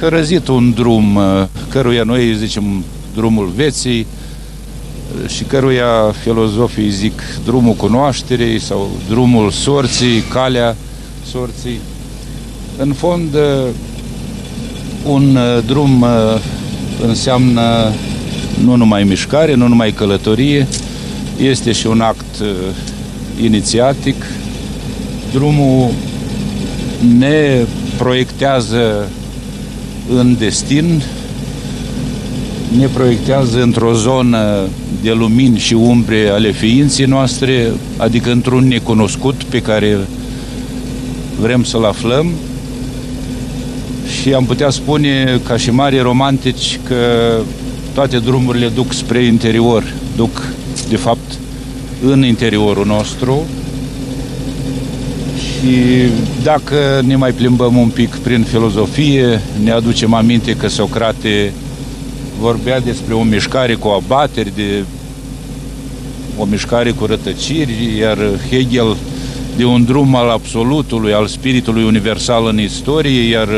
Hărăzit un drum uh, căruia noi zicem drumul veții uh, și căruia filozofii zic drumul cunoașterei sau drumul sorții, calea sorții. În fond, uh, un drum înseamnă nu numai mișcare, nu numai călătorie, este și un act inițiatic. Drumul ne proiectează în destin, ne proiectează într-o zonă de lumini și umbre ale ființei noastre, adică într-un necunoscut pe care vrem să-l aflăm. Și am putea spune, ca și mari romantici, că toate drumurile duc spre interior, duc, de fapt, în interiorul nostru, și dacă ne mai plimbăm un pic prin filozofie, ne aducem aminte că Socrate vorbea despre o mișcare cu abateri, de o mișcare cu rătăciri, iar Hegel de un drum al absolutului, al spiritului universal în istorie, iar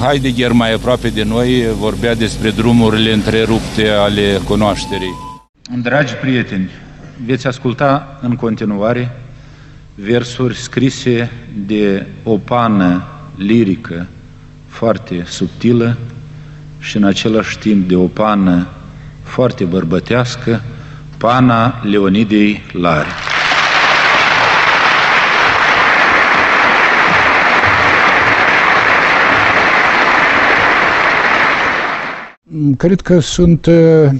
Heidegger, mai aproape de noi, vorbea despre drumurile întrerupte ale cunoașterii. Dragi prieteni, veți asculta în continuare versuri scrise de o pană lirică foarte subtilă și în același timp de o pană foarte bărbătească, pana Leonidei Lari. Cred că sunt uh,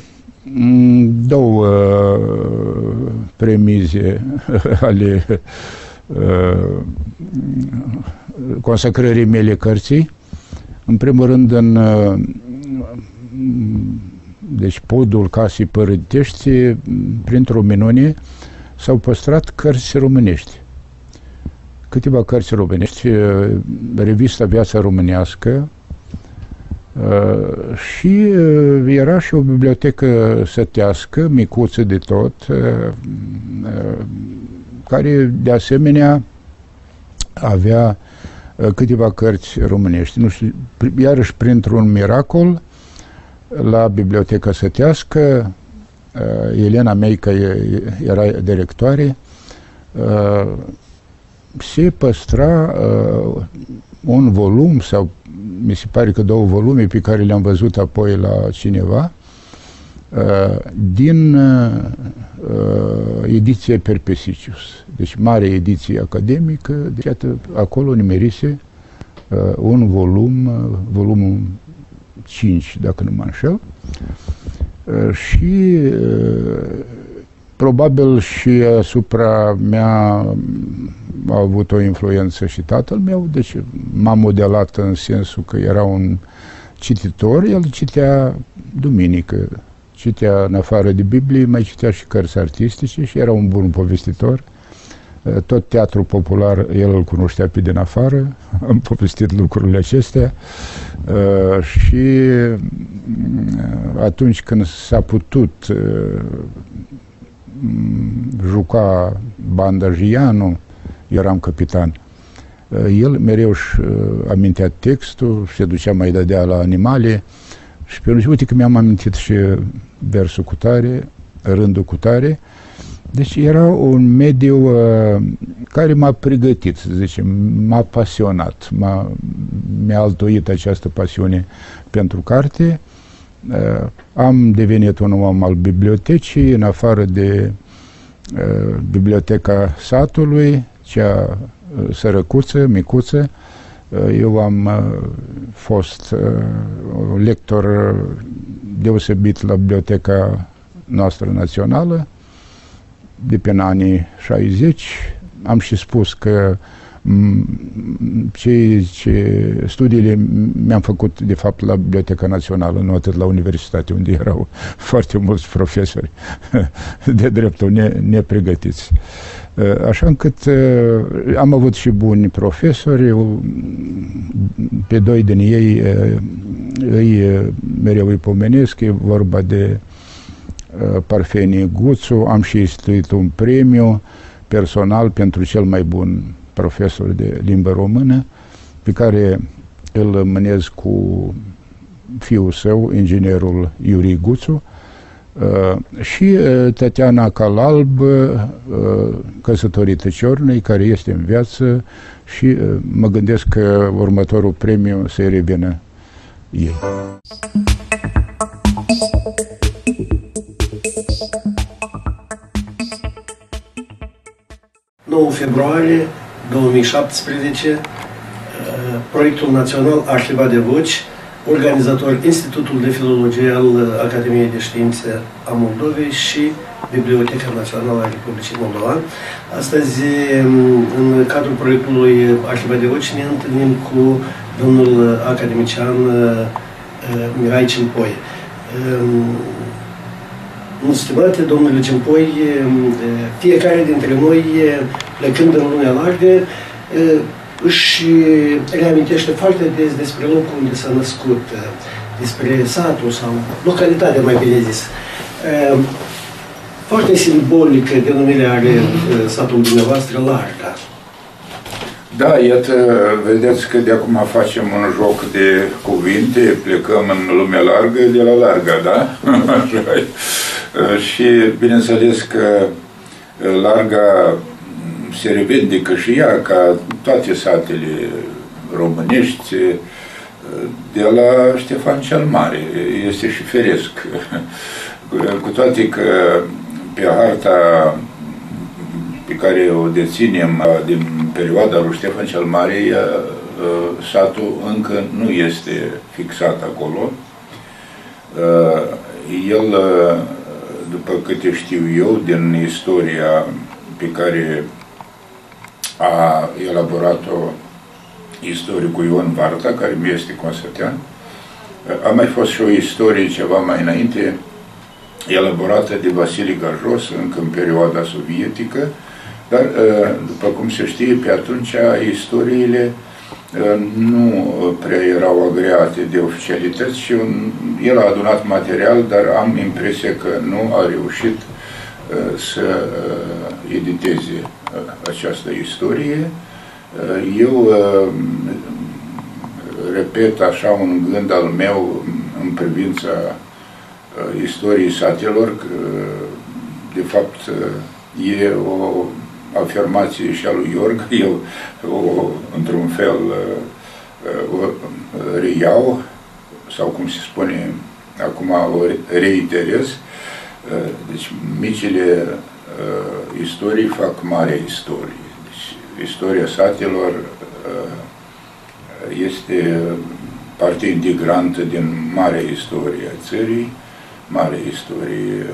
două premize ale uh, consacrării mele cărții. În primul rând, în uh, deci podul casei părintești, printr-o minune, s-au păstrat cărți românești. Câteva cărți românești, uh, revista Viața Românească, Uh, și uh, era și o bibliotecă sătească, micuță de tot, uh, care de asemenea avea câteva cărți românești. Nu știu, iarăși printr-un miracol, la biblioteca sătească, Elena Meica era directoare, se păstra un volum sau mi se pare că două volume pe care le-am văzut apoi la cineva, uh, din uh, ediția Perpesicius, deci mare ediție academică, deci iată, acolo nimerise uh, un volum, volumul 5, dacă nu mă înșel, și probabil și asupra mea a avut o influență și tatăl meu, deci m-a modelat în sensul că era un cititor, el citea duminică, citea în afară de Biblie, mai citea și cărți artistice și era un bun povestitor. Tot teatrul popular el îl cunoștea pe din afară, am povestit lucrurile acestea și atunci când s-a putut juca Banda Gianu, eram capitan. El mereu își amintea textul, se ducea mai dădea la animale și pe urmă, uite că mi-am amintit și versul cu tare, rândul cu tare, deci era un mediu uh, care m-a pregătit, să zicem, m-a pasionat, m-a, mi-a altoit această pasiune pentru carte. Uh, am devenit un om al bibliotecii, în afară de uh, biblioteca satului, cea uh, sărăcuță, micuță. Uh, eu am uh, fost uh, lector deosebit la biblioteca noastră națională, de pe anii 60. Am și spus că ce, ce studiile mi-am făcut, de fapt, la Biblioteca Națională, nu atât la universitate, unde erau foarte mulți profesori de dreptul ne, nepregătiți. Așa încât am avut și buni profesori, pe doi din ei îi mereu îi pomenesc, e vorba de Uh, Parfenie Guțu, am și instituit un premiu personal pentru cel mai bun profesor de limbă română, pe care îl mânez cu fiul său, inginerul Iuri Guțu, uh, și uh, Tatiana Calalb, căsătorită Ciornei, care este în viață și mă gândesc că următorul premiu să-i revină ei. 9 februarie 2017, uh, proiectul național Arhiva de Voci, organizator Institutul de Filologie al Academiei de Științe a Moldovei și Biblioteca Națională a Republicii Moldova. Astăzi, um, în cadrul proiectului Arhiva de Voci, ne întâlnim cu domnul academician uh, uh, Mihai Cimpoi. Um, Stimate domnule Cimpoi, fiecare dintre noi, plecând în lumea largă, își reamintește foarte des despre locul unde s-a născut, despre satul sau localitatea, mai bine zis. Foarte simbolică denumirea are satul dumneavoastră Larga. Da, iată, vedeți că de acum facem un joc de cuvinte, plecăm în lumea largă de la larga, da? Uh, și bineînțeles că uh, Larga se revendică și ea ca toate satele românești uh, de la Ștefan cel Mare. Este și feresc. Cu toate că pe harta pe care o deținem din perioada lui Ștefan cel Mare, satul încă nu este fixat acolo. El după câte știu eu, din istoria pe care a elaborat-o istoricul Ion Varta, care mi este consătean, a mai fost și o istorie ceva mai înainte, elaborată de Vasile Gajos, încă în perioada sovietică, dar, după cum se știe, pe atunci istoriile nu prea erau agreate de oficialități și un, el a adunat material, dar am impresia că nu a reușit uh, să uh, editeze uh, această istorie. Eu repet așa un gând al meu în privința istoriei satelor, că de fapt e o afirmație și a lui Iorg, eu o, într-un fel o reiau, sau cum se spune acum o reiterez, deci micile istorii fac mare istorie. Deci istoria satelor este parte integrantă din marea istorie a țării, mare istorie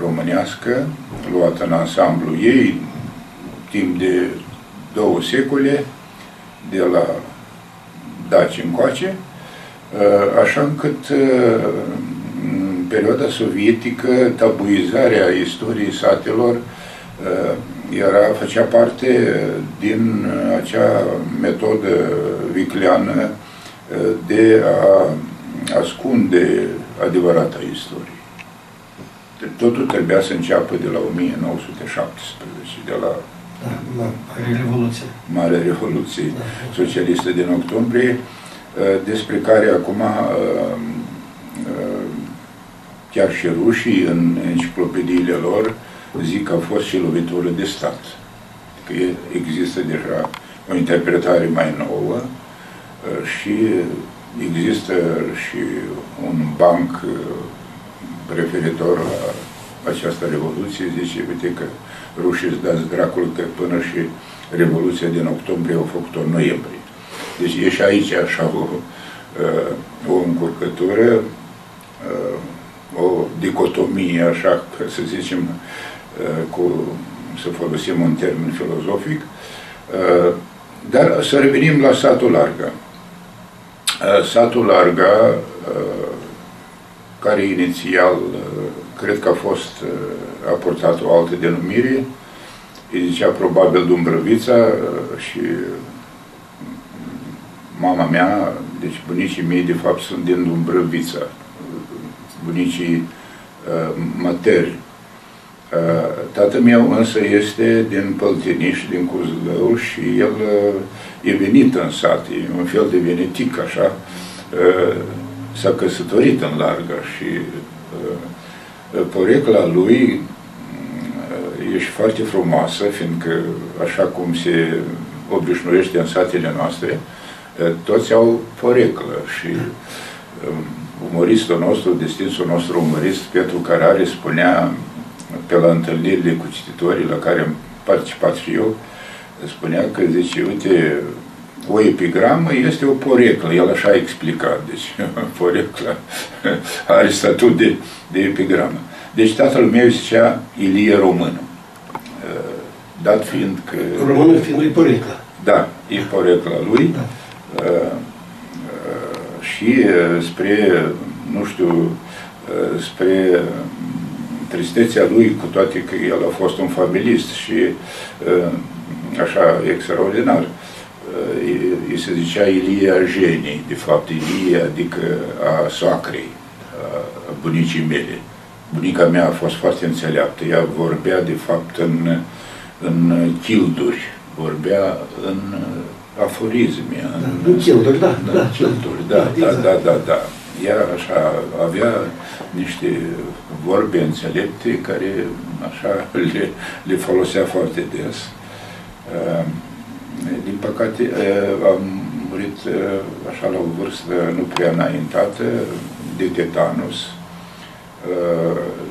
românească, luată în ansamblu ei, timp de două secole, de la Daci încoace, ă, așa încât ă, în perioada sovietică tabuizarea istoriei satelor ă, era, făcea parte din acea metodă vicleană de a ascunde adevărata istorie. Totul trebuia să înceapă de la 1917, de la Da, Mare Revoluție. Mare Revoluție da. Socialistă din octombrie, despre care acum chiar și rușii în enciclopediile lor zic că a fost și lovitură de stat. Că există deja o interpretare mai nouă și există și un banc referitor la această revoluție, zice, uite că rușiți îți dați dracul că până și revoluția din octombrie au făcut-o în noiembrie. Deci e și aici așa o, o încurcătură, o dicotomie, așa, să zicem, cu, să folosim un termen filozofic, dar să revenim la satul Larga. Satul Larga, care inițial cred că a fost a purtat o altă denumire, îi zicea probabil Dumbrăvița și mama mea, deci bunicii mei de fapt sunt din Dumbrăvița, bunicii materi. Tatăl meu însă este din Păltiniș, din Cuzlău și el e venit în sat, e un fel de venetic așa, s-a căsătorit în largă și porecla lui e și foarte frumoasă, fiindcă așa cum se obișnuiește în satele noastre, toți au poreclă și umoristul nostru, distinsul nostru umorist, Petru Carare, spunea pe la întâlnirile cu cititorii la care am participat și eu, spunea că, zice, uite, o epigramă este o poreclă, el așa a explicat, deci porecla are statut de, de epigramă. Deci tatăl meu zicea Ilie Română, dat fiind că... Română fiind lui porecla. Da, e porecla lui. Da. Uh, și spre, nu știu, spre tristețea lui, cu toate că el a fost un familist și așa extraordinar, îi se zicea Ilie Argenii, de fapt Ilie, adică a soacrei, a bunicii mele. Bunica mea a fost foarte înțeleaptă, ea vorbea de fapt în, în childuri, vorbea în aforisme. Da, în childuri, da. Da, da, childuri, da, da, da, da, da, da. Ea așa avea niște vorbe înțelepte care așa le, le folosea foarte des. Ehm, din păcate, ehm, am murit ehm, așa la o vârstă nu prea înaintată, de tetanus.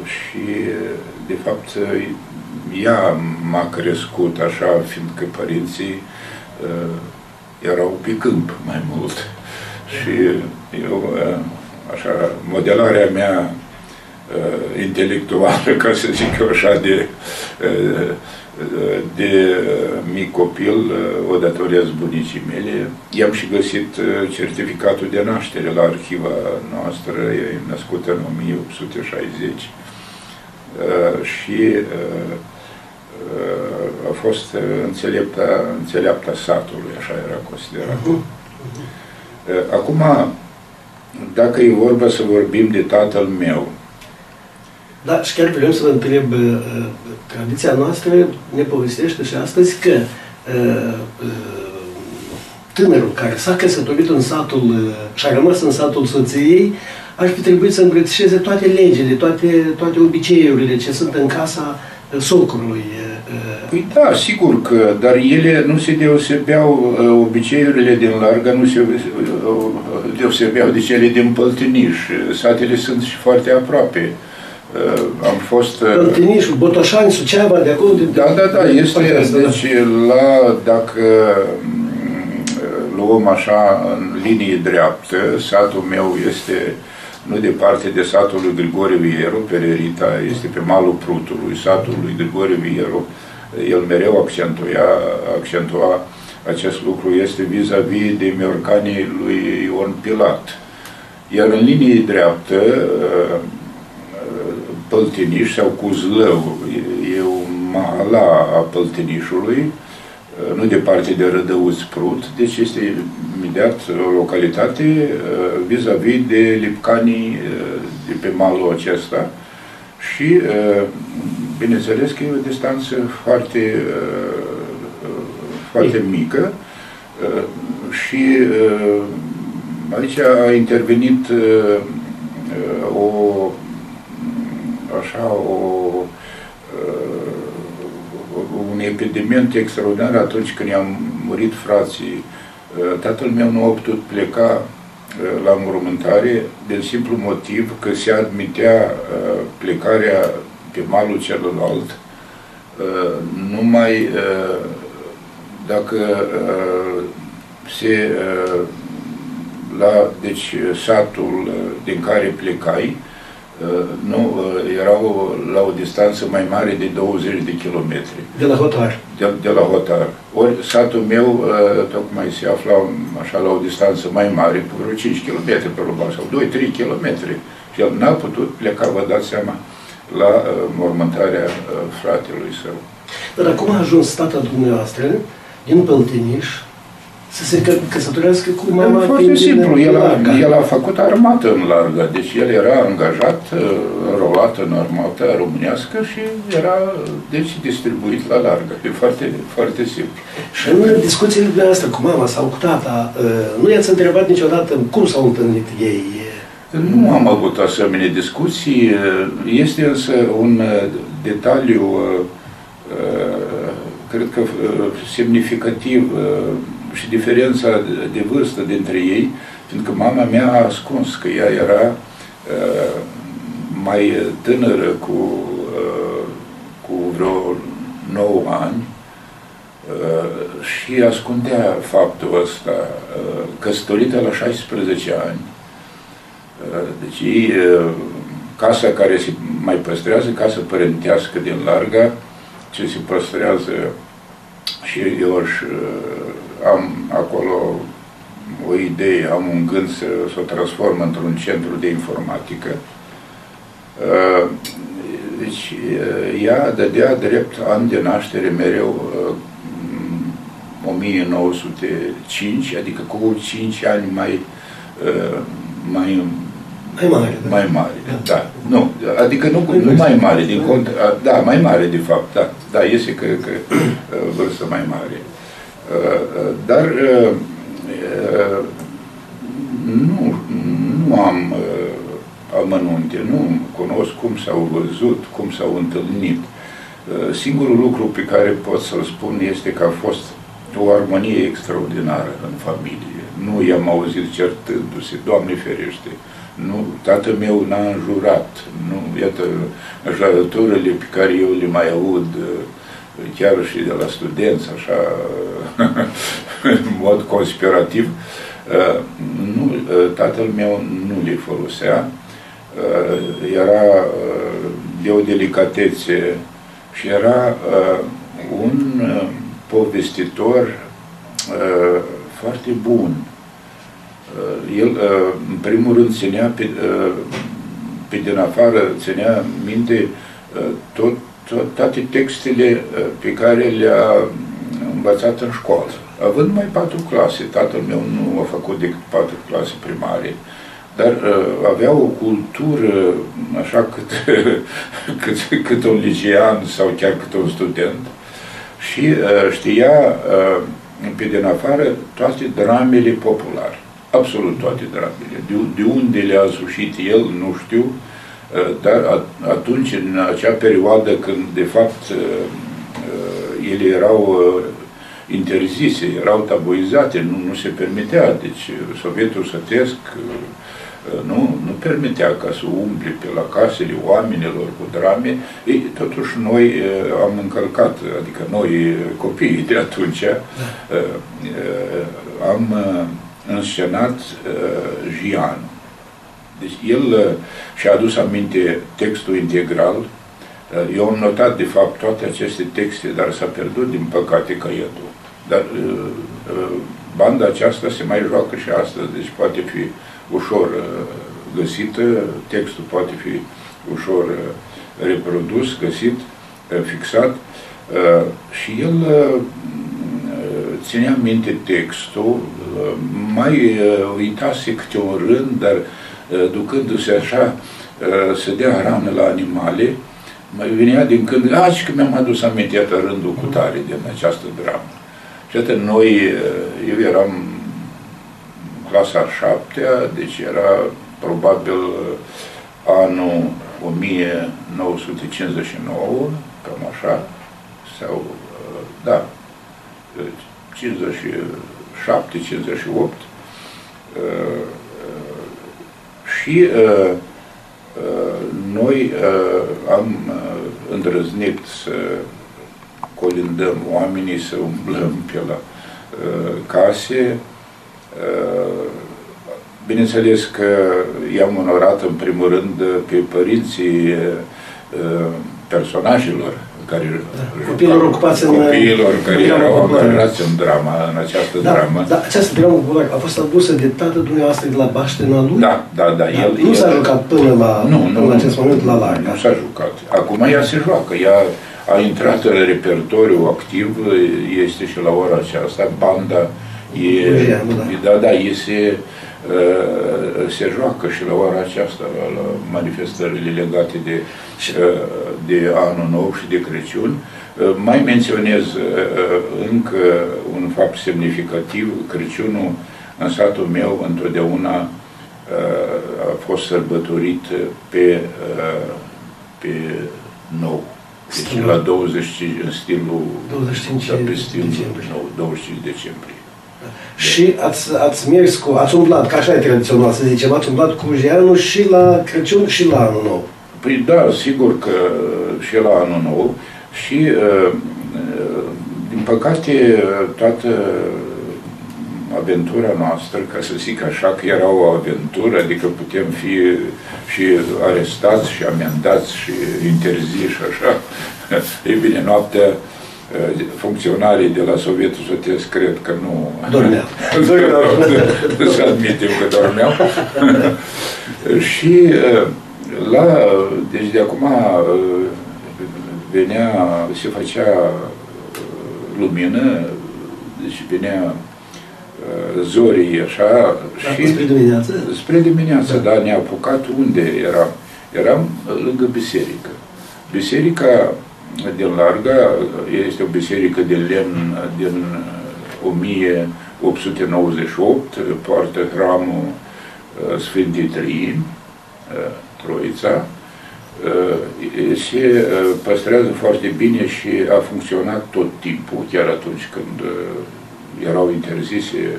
Și, de fapt, ea m-a crescut așa, fiindcă părinții erau pe câmp mai mult. Și eu, așa, modelarea mea intelectuală, ca să zic eu așa, de, de mic copil, o datorez bunicii mele. I-am și găsit certificatul de naștere la arhiva noastră, e născută în 1860 și a fost înțeleapta, înțeleapta satului, așa era considerat. Uh-huh. Acum, dacă e vorba să vorbim de tatăl meu, da, și chiar vreau să vă întreb, tradiția noastră ne povestește și astăzi că tânărul care s-a căsătorit în satul și a rămas în satul soției, ar fi trebuit să îmbrățișeze toate legile, toate, toate obiceiurile ce sunt în casa socrului. Păi da, sigur că, dar ele nu se deosebeau, obiceiurile din Larga nu se deosebeau de cele din Păltiniș. Satele sunt și foarte aproape. Am fost... Păltinișul, Botoșani, Suceava, de acolo? De, da, da, da, este, deci la, dacă luăm așa în linie dreaptă, satul meu este nu departe de satul lui Grigore Vieru, Pererita, este pe malul Prutului, satul lui Grigore Vieru, el mereu accentua, accentua acest lucru, este vis-a-vis -vis de miorcanii lui Ion Pilat. Iar în linie dreaptă, Păltiniș sau Cuzlău, e o mahala a Păltinișului, nu departe de Rădăuț Prut, deci este imediat o localitate uh, vis-a-vis -vis de Lipcanii uh, de pe malul acesta. Și uh, bineînțeles că e o distanță foarte foarte mică. și aici a intervenit o așa o un eveniment extraordinar atunci când i-am murit frații. Tatăl meu nu a putut pleca la înmormântare din simplu motiv că se admitea plecarea pe malul celălalt numai dacă se la deci satul din care plecai nu, erau la o distanță mai mare de 20 de kilometri. De la Hotar. De, de la Hotar. Ori satul meu tocmai se afla așa la o distanță mai mare, pe vreo 5 km pe urmă, sau 2-3 km. Și el n-a putut pleca, vă dați seama, la mormântarea fratelui său. Dar acum a ajuns tatăl dumneavoastră din Păltiniș, să se căsătorească cu mama Foarte simplu, el a, el a făcut armată în largă, deci el era angajat, rolat în armata românească și era, deci, distribuit la largă. E foarte, foarte simplu. Și în discuțiile dumneavoastră cu mama sau cu tata, nu i-ați întrebat niciodată cum s-au întâlnit ei? Nu am avut asemenea discuții. Este însă un detaliu, cred că semnificativ și diferența de vârstă dintre ei, fiindcă mama mea a ascuns că ea era uh, mai tânără cu, uh, cu vreo 9 ani uh, și ascundea faptul ăsta, uh, căsătorită la 16 ani. Uh, deci ei, uh, casa care se mai păstrează, casa părintească din Larga, ce se păstrează și eu aș uh, am acolo o idee, am un gând să, să o transform într-un centru de informatică. Uh, deci, uh, ea dădea drept an de naștere mereu 1905, uh, adică cu 5 ani mai, mai mai mare. Da. Mai mare, da. da. Nu, adică nu, nu mai mare, din cont, da, mai mare de fapt, da. Da, iese că, că vârstă mai mare. Dar nu, nu am amănunte, nu cunosc cum s-au văzut, cum s-au întâlnit. Singurul lucru pe care pot să-l spun este că a fost o armonie extraordinară în familie. Nu i-am auzit certându-se, Doamne ferește. Nu, tatăl meu n-a înjurat. Nu, iată, jurăturile pe care eu le mai aud chiar și de la studenți, așa, în mod conspirativ, uh, nu, uh, tatăl meu nu le folosea, uh, era de o delicatețe și era un povestitor foarte bun. El, în primul rând, ținea pe, pe din afară, ținea minte tot toate textele uh, pe care le-a învățat în școală. Având mai patru clase, tatăl meu nu a făcut decât patru clase primare, dar uh, avea o cultură așa cât, cât, cât un licean sau chiar cât un student și uh, știa uh, pe din afară toate dramele populare, absolut toate dramele. De, de unde le-a sușit el, nu știu, uh, Eh, dar atunci, în acea perioadă când, de fapt, eh, eh, ele erau interzise, erau tabuizate, nu, nu se permitea. Deci, Sovietul sătesc nu, nu permitea ca să umble pe la casele oamenilor cu drame. Ei, totuși, noi am încălcat, adică noi, copiii de atunci, da. am înscenat Gianul deci el uh, și-a adus aminte textul integral. Uh, eu am notat, de fapt, toate aceste texte, dar s-a pierdut, din păcate, caietul. Dar uh, banda aceasta se mai joacă și astăzi, deci poate fi ușor găsită, textul poate fi ușor reprodus, găsit, fixat și el ținea minte textul, mai uitase câte un rând, dar Uh, ducându-se așa uh, să dea hrană la animale, mai venea din când, a, și că mi-am adus aminte, iată rândul cu tare din această dramă. Și Și atât noi, eu eram clasa a șaptea, deci era probabil anul 1959, cam așa, sau, da, 57, 58, și uh, uh, noi uh, am îndrăznit să colindăm oamenii, să umblăm pe la case. Bineînțeles că i-am onorat în primul rând pe părinții personajelor care da. copiilor ocupați în copiilor care erau angajați în drama, în această da, dramă. Da, această dramă a fost adusă de tată dumneavoastră de la Baștena lui? Da, da, da. El, nu s-a jucat până la nu, nu, până la acest moment la Larga. Nu s-a jucat. Acum ea se joacă. Ea a intrat în repertoriu activ, este și la ora aceasta, banda e, da, da, este Uh, se joacă și la ora aceasta, la, la manifestările legate de, uh, de Anul Nou și de Crăciun. Uh, mai menționez încă un fapt semnificativ, Crăciunul în satul meu întotdeauna a fost sărbătorit pe, pe nou. Deci la 25, în stilul, 25 da, pe stilul nou, 25 decembrie. Și ați, ați mers cu, ați umblat, ca așa e tradițional să zicem, ați umblat cu Jeanul și la Crăciun și la Anul Nou. Păi da, sigur că și la Anul Nou și uh, uh, din păcate toată aventura noastră, ca să zic așa, că era o aventură, adică putem fi și arestați și amendați și interziși așa. Ei bine, noaptea Eh, funcționarii de la Sovietul Sotesc cred că nu... Dormeau. să admitem că dormeau. și eh, la, deci de acum eh, venea, se făcea lumină, deci venea zorii așa și... Spre dimineață? Spre dimineață, da. da, ne-a apucat unde eram? Eram lângă biserică. Biserica din Larga este o biserică de lemn din 1898, poartă hramul uh, Sfântii Trăim, uh, Troița, uh, se păstrează foarte bine și a funcționat tot timpul, chiar atunci când erau interzise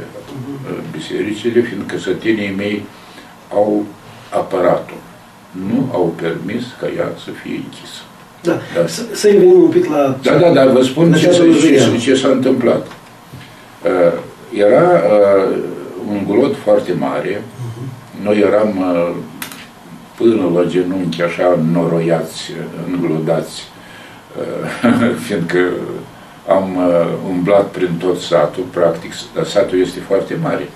bisericile, fiindcă sătenii mei au apărat-o. Nu au permis ca ea să fie închisă. Da. da. Să, să revenim un pic la... Da, da, da, vă spun ce, ce, ce s-a întâmplat. Uh, era uh, un gulot foarte mare, uh-huh. noi eram uh, până la genunchi așa noroiați, înglodați, uh, fiindcă am uh, umblat prin tot satul, practic, dar satul este foarte mare.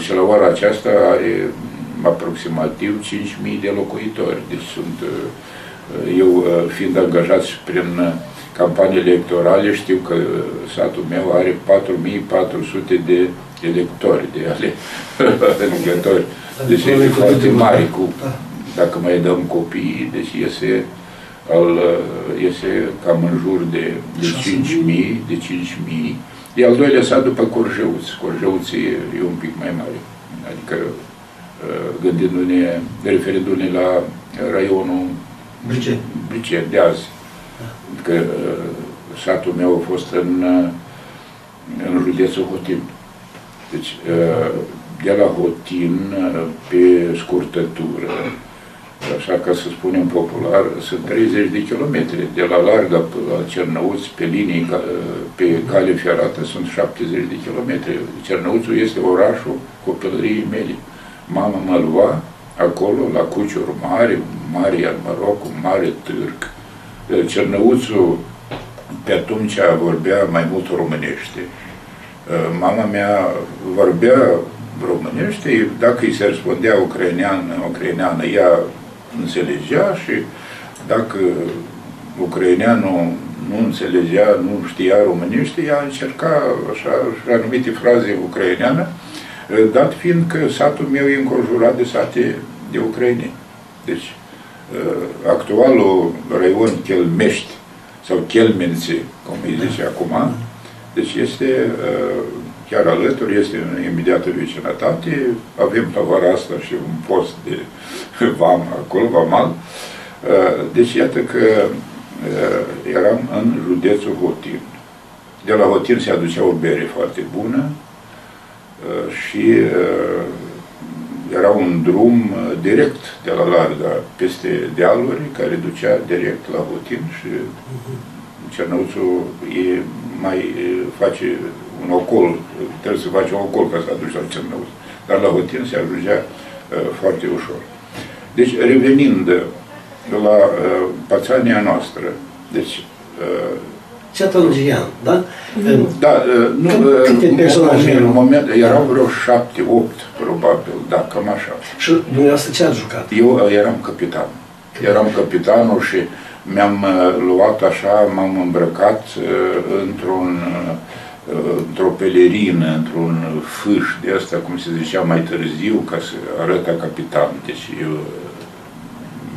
Și la ora aceasta are aproximativ 5.000 de locuitori, deci sunt uh, eu, uh, fiind angajat prin uh, campanii electorale, știu că satul meu are 4400 de electori, de ale alegători. Deci este foarte mare, cu, da. dacă mai dăm copiii, deci iese, al, uh, iese cam în jur de, de 5.000, de 5.000. E al doilea sat după Corjeuț. Corjeuț e, e un pic mai mare. Adică gândindu-ne, referindu-ne la raionul Briceni. Briceni, de azi. Că uh, satul meu a fost în, uh, în județul Hotin. Deci, uh, de la Hotin, pe scurtătură, așa ca să spunem popular, sunt 30 de kilometri. De la Larga la Cernăuți, pe linii, pe cale ferată, sunt 70 de kilometri. Cernăuțul este orașul copilăriei mele. Mama mă lua acolo, la Cucior Mare, mare, iar mă rog, un mare târg. Cernăuțul pe atunci vorbea mai mult românește. Mama mea vorbea românește, dacă îi se răspundea ucraineană, ucraineană, ea înțelegea și dacă ucraineanul nu înțelegea, nu știa românește, ea încerca așa, așa anumite fraze ucraineană, dat fiind că satul meu e înconjurat de sate de ucraineni. Deci, uh, actualul raion Chelmești, sau Chelmențe, cum îi zice acum, Deci este chiar alături, este în imediată vecinătate, avem la vara asta și un post de vam acolo, vamal. Deci iată că eram în județul Hotin. De la Hotin se aducea o bere foarte bună și era un drum direct de la Larga peste dealuri care ducea direct la Hotin și Cernăuțul e mai face un ocol, trebuie să faci un ocol ca să aduci la Cernăuț. Dar la Hotin se ajungea foarte ușor. Deci, revenind la uh, pățania noastră, deci uh, Ceatologian, da? Da, uh, nu, Câte personaje în moment, erau vreo șapte, opt, probabil, da, cam așa. Și dumneavoastră ce ați jucat? Eu eram capitan. Eram capitanul și mi-am luat așa, m-am îmbrăcat într-un într-o pelerină, într-un fâș de asta, cum se zicea mai târziu, ca să arăt ca capitan. Deci eu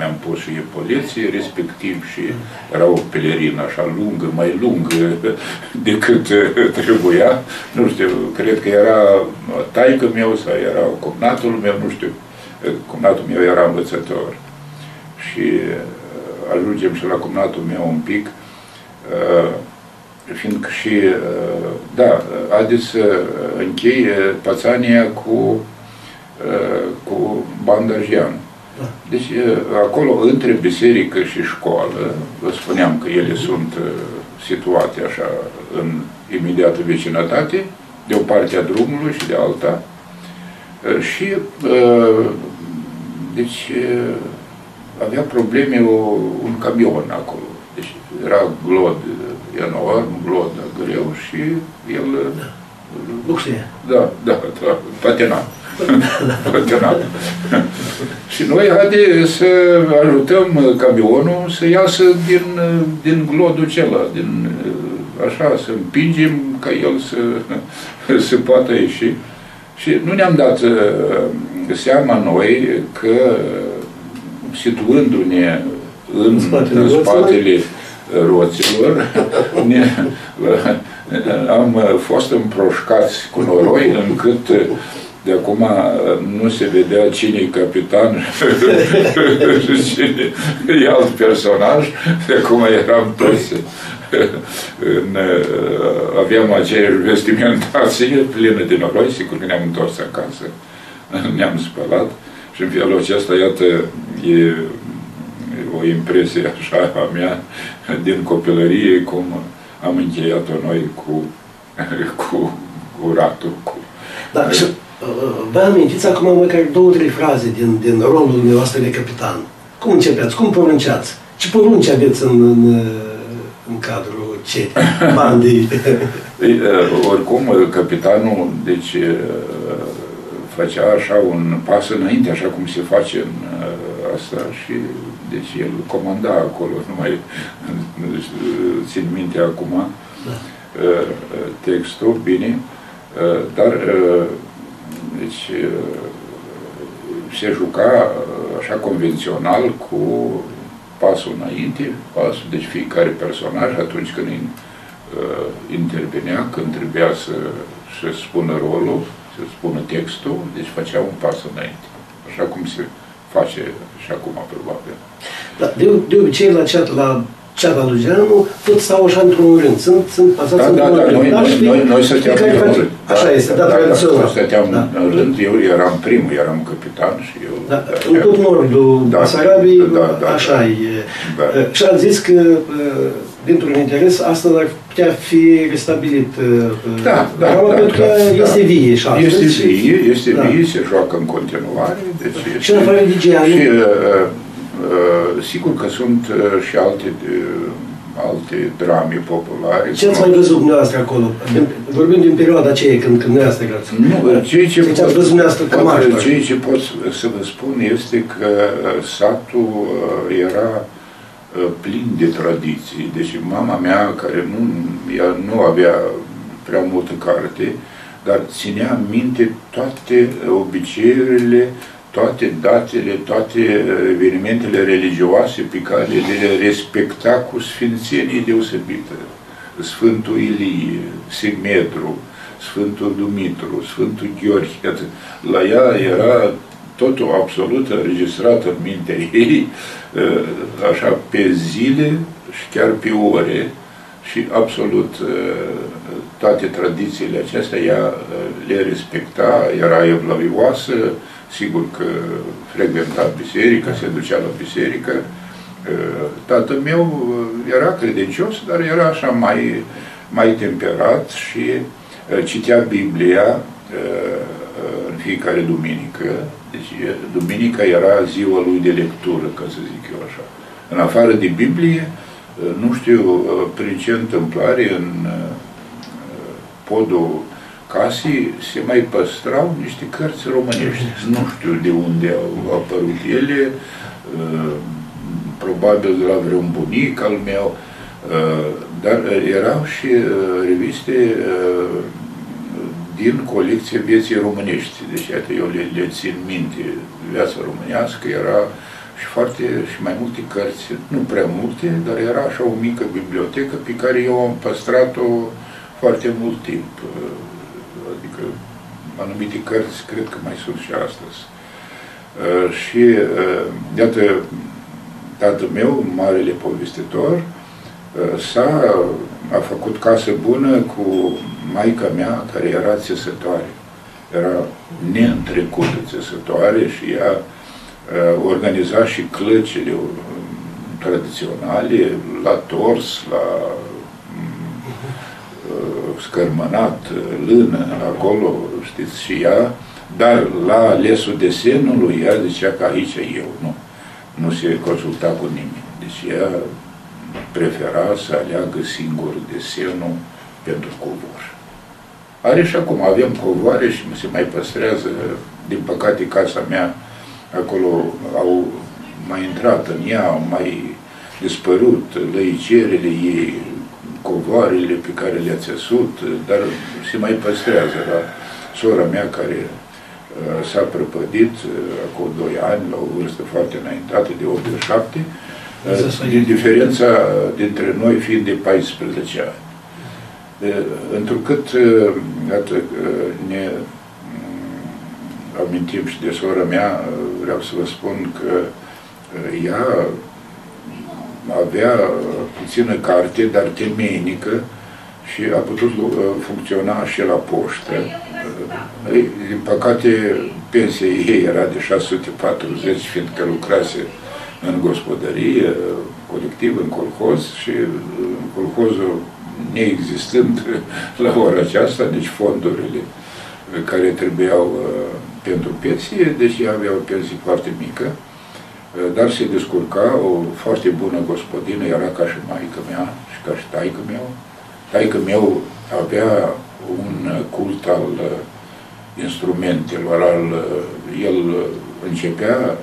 mi-am pus și epoleții respectiv și era o pelerină așa lungă, mai lungă decât trebuia. Nu știu, cred că era taică meu sau era cumnatul meu, nu știu. Cumnatul meu era învățător. Și ajungem și la cumnatul meu un pic, fiindcă și, da, haideți să încheie Pățania cu, cu Bandajian. Deci, acolo, între biserică și școală, vă spuneam că ele sunt situate așa în imediată vecinătate, de o parte a drumului și de alta. Și, deci, avea probleme o, un camion acolo. Deci, era glod enorm, glod greu și el... Buxie. Da, da, da, patina. Patina. și noi, haide să ajutăm camionul să iasă din, din glodul acela, din, așa, să împingem ca el să, să poată ieși. Și nu ne-am dat seama noi că situându-ne în, spatele în spatele roților, ne, am fost împroșcați cu noroi încât de acum nu se vedea cine e capitan și cine e alt personaj. De acum eram toți în, aveam aceeași vestimentație plină de noroi, sigur că ne-am întors acasă, ne-am spălat și în felul acesta, iată, e o impresie așa a mea din copilărie, cum am încheiat-o noi cu, cu, cu ratul. Cu... Da, și vă amintiți acum măcar două, trei fraze din, din rolul dumneavoastră de capitan. Cum începeați? Cum porunceați? Ce porunci aveți în, în, în cadrul ce bandii? Oricum, capitanul, deci, făcea așa un pas înainte, așa cum se face în asta și deci el comanda acolo, nu mai țin minte acum da. textul, bine, dar deci se juca așa convențional cu pasul înainte, pasul, deci fiecare personaj atunci când intervenea, când trebuia să, să spună rolul, să spună textul, deci făcea un pas înainte, așa cum se face și acum, probabil. Da, de, de obicei, la, cea, la ceata lui Geanu, tot stau așa într-un rând. Sunt, sunt pasați da, într-un da, da, rând. Noi, da, noi, noi, noi stăteam care face, rând. Așa da, este, da, da, da tradițional. Da, stăteam da. în rând, eu eram primul, eram capitan și eu... Da, în tot nordul da, Basarabiei, da, da, așa da, e. Da. Și am zis că dintr-un interes, asta ar putea fi restabilit da, da, drama, da, pentru da, că da. este vie și astăzi. Este vie, este da. vie, se joacă în continuare. Deci este, și în afară de Geanu, și, uh, uh, sigur că sunt uh, și alte uh, alte drame populare. Ce ați mai văzut dumneavoastră acolo? Vorbim din perioada aceea când, când dumneavoastră erați. Nu, ceea ce, deci ați văzut dumneavoastră ca martor. ceea ce pot să vă spun este că satul era plin de tradiții. Deci mama mea, care nu, ea nu avea prea multă carte, dar ținea minte toate obiceiurile, toate datele, toate evenimentele religioase pe care le respecta cu sfințenie deosebită. Sfântul Ilie, Simedru, Sfântul Dumitru, Sfântul Gheorghe. La ea era totul absolut înregistrat în mintea ei, ă, așa pe zile și chiar pe ore și absolut ă, toate tradițiile acestea ea ă, le respecta, era evlavioasă, sigur că frecventa biserica, se ducea la biserică. Tatăl meu era credincios, dar era așa mai, mai temperat și citea Biblia în fiecare duminică, deci duminica era ziua lui de lectură, ca să zic eu așa. În afară de Biblie, nu știu prin ce întâmplare în podul casei se mai păstrau niște cărți românești. Nu știu de unde au apărut ele, probabil de la vreun bunic al meu, dar erau și reviste din colecția vieții românești. Deci, iată, eu le, le țin minte. Viața românească era și foarte, și mai multe cărți, nu prea multe, dar era așa o mică bibliotecă pe care eu am păstrat-o foarte mult timp. Adică anumite cărți cred că mai sunt și astăzi. Uh, și, uh, iată, tatăl meu, marele povestitor, uh, s-a a făcut casă bună cu maica mea, care era țesătoare. Era neîntrecută țesătoare și ea uh, organiza și clăcile uh, tradiționale la tors, la uh, scărmănat, lână, acolo, știți, și ea, dar la alesul desenului, ea zicea că aici eu, nu. Nu se consulta cu nimeni. Deci ea prefera să aleagă singur desenul pentru covor. Are și acum, avem covoare și se mai păstrează, din păcate casa mea, acolo au mai intrat în ea, au mai dispărut lăicerele ei, covoarele pe care le-a țesut, dar se mai păstrează la sora mea care uh, s-a prăpădit uh, acum 2 ani, la o vârstă foarte înaintată, de 87, din diferența dintre noi fiind de 14 ani. Întrucât, iată, ne amintim și de sora mea, vreau să vă spun că ea avea puțină carte, dar temeinică și a putut funcționa și la poștă. Din păcate, pensia ei era de 640, fiindcă lucrase în gospodărie, colectiv, în colhoz și colhozul neexistând la ora aceasta, deci fondurile care trebuiau uh, pentru pensie, deci ea avea o pensie foarte mică, uh, dar se descurca, o foarte bună gospodină, era ca și maică mea și ca și taică meu. Taică meu avea un cult al uh, instrumentelor, al, el începea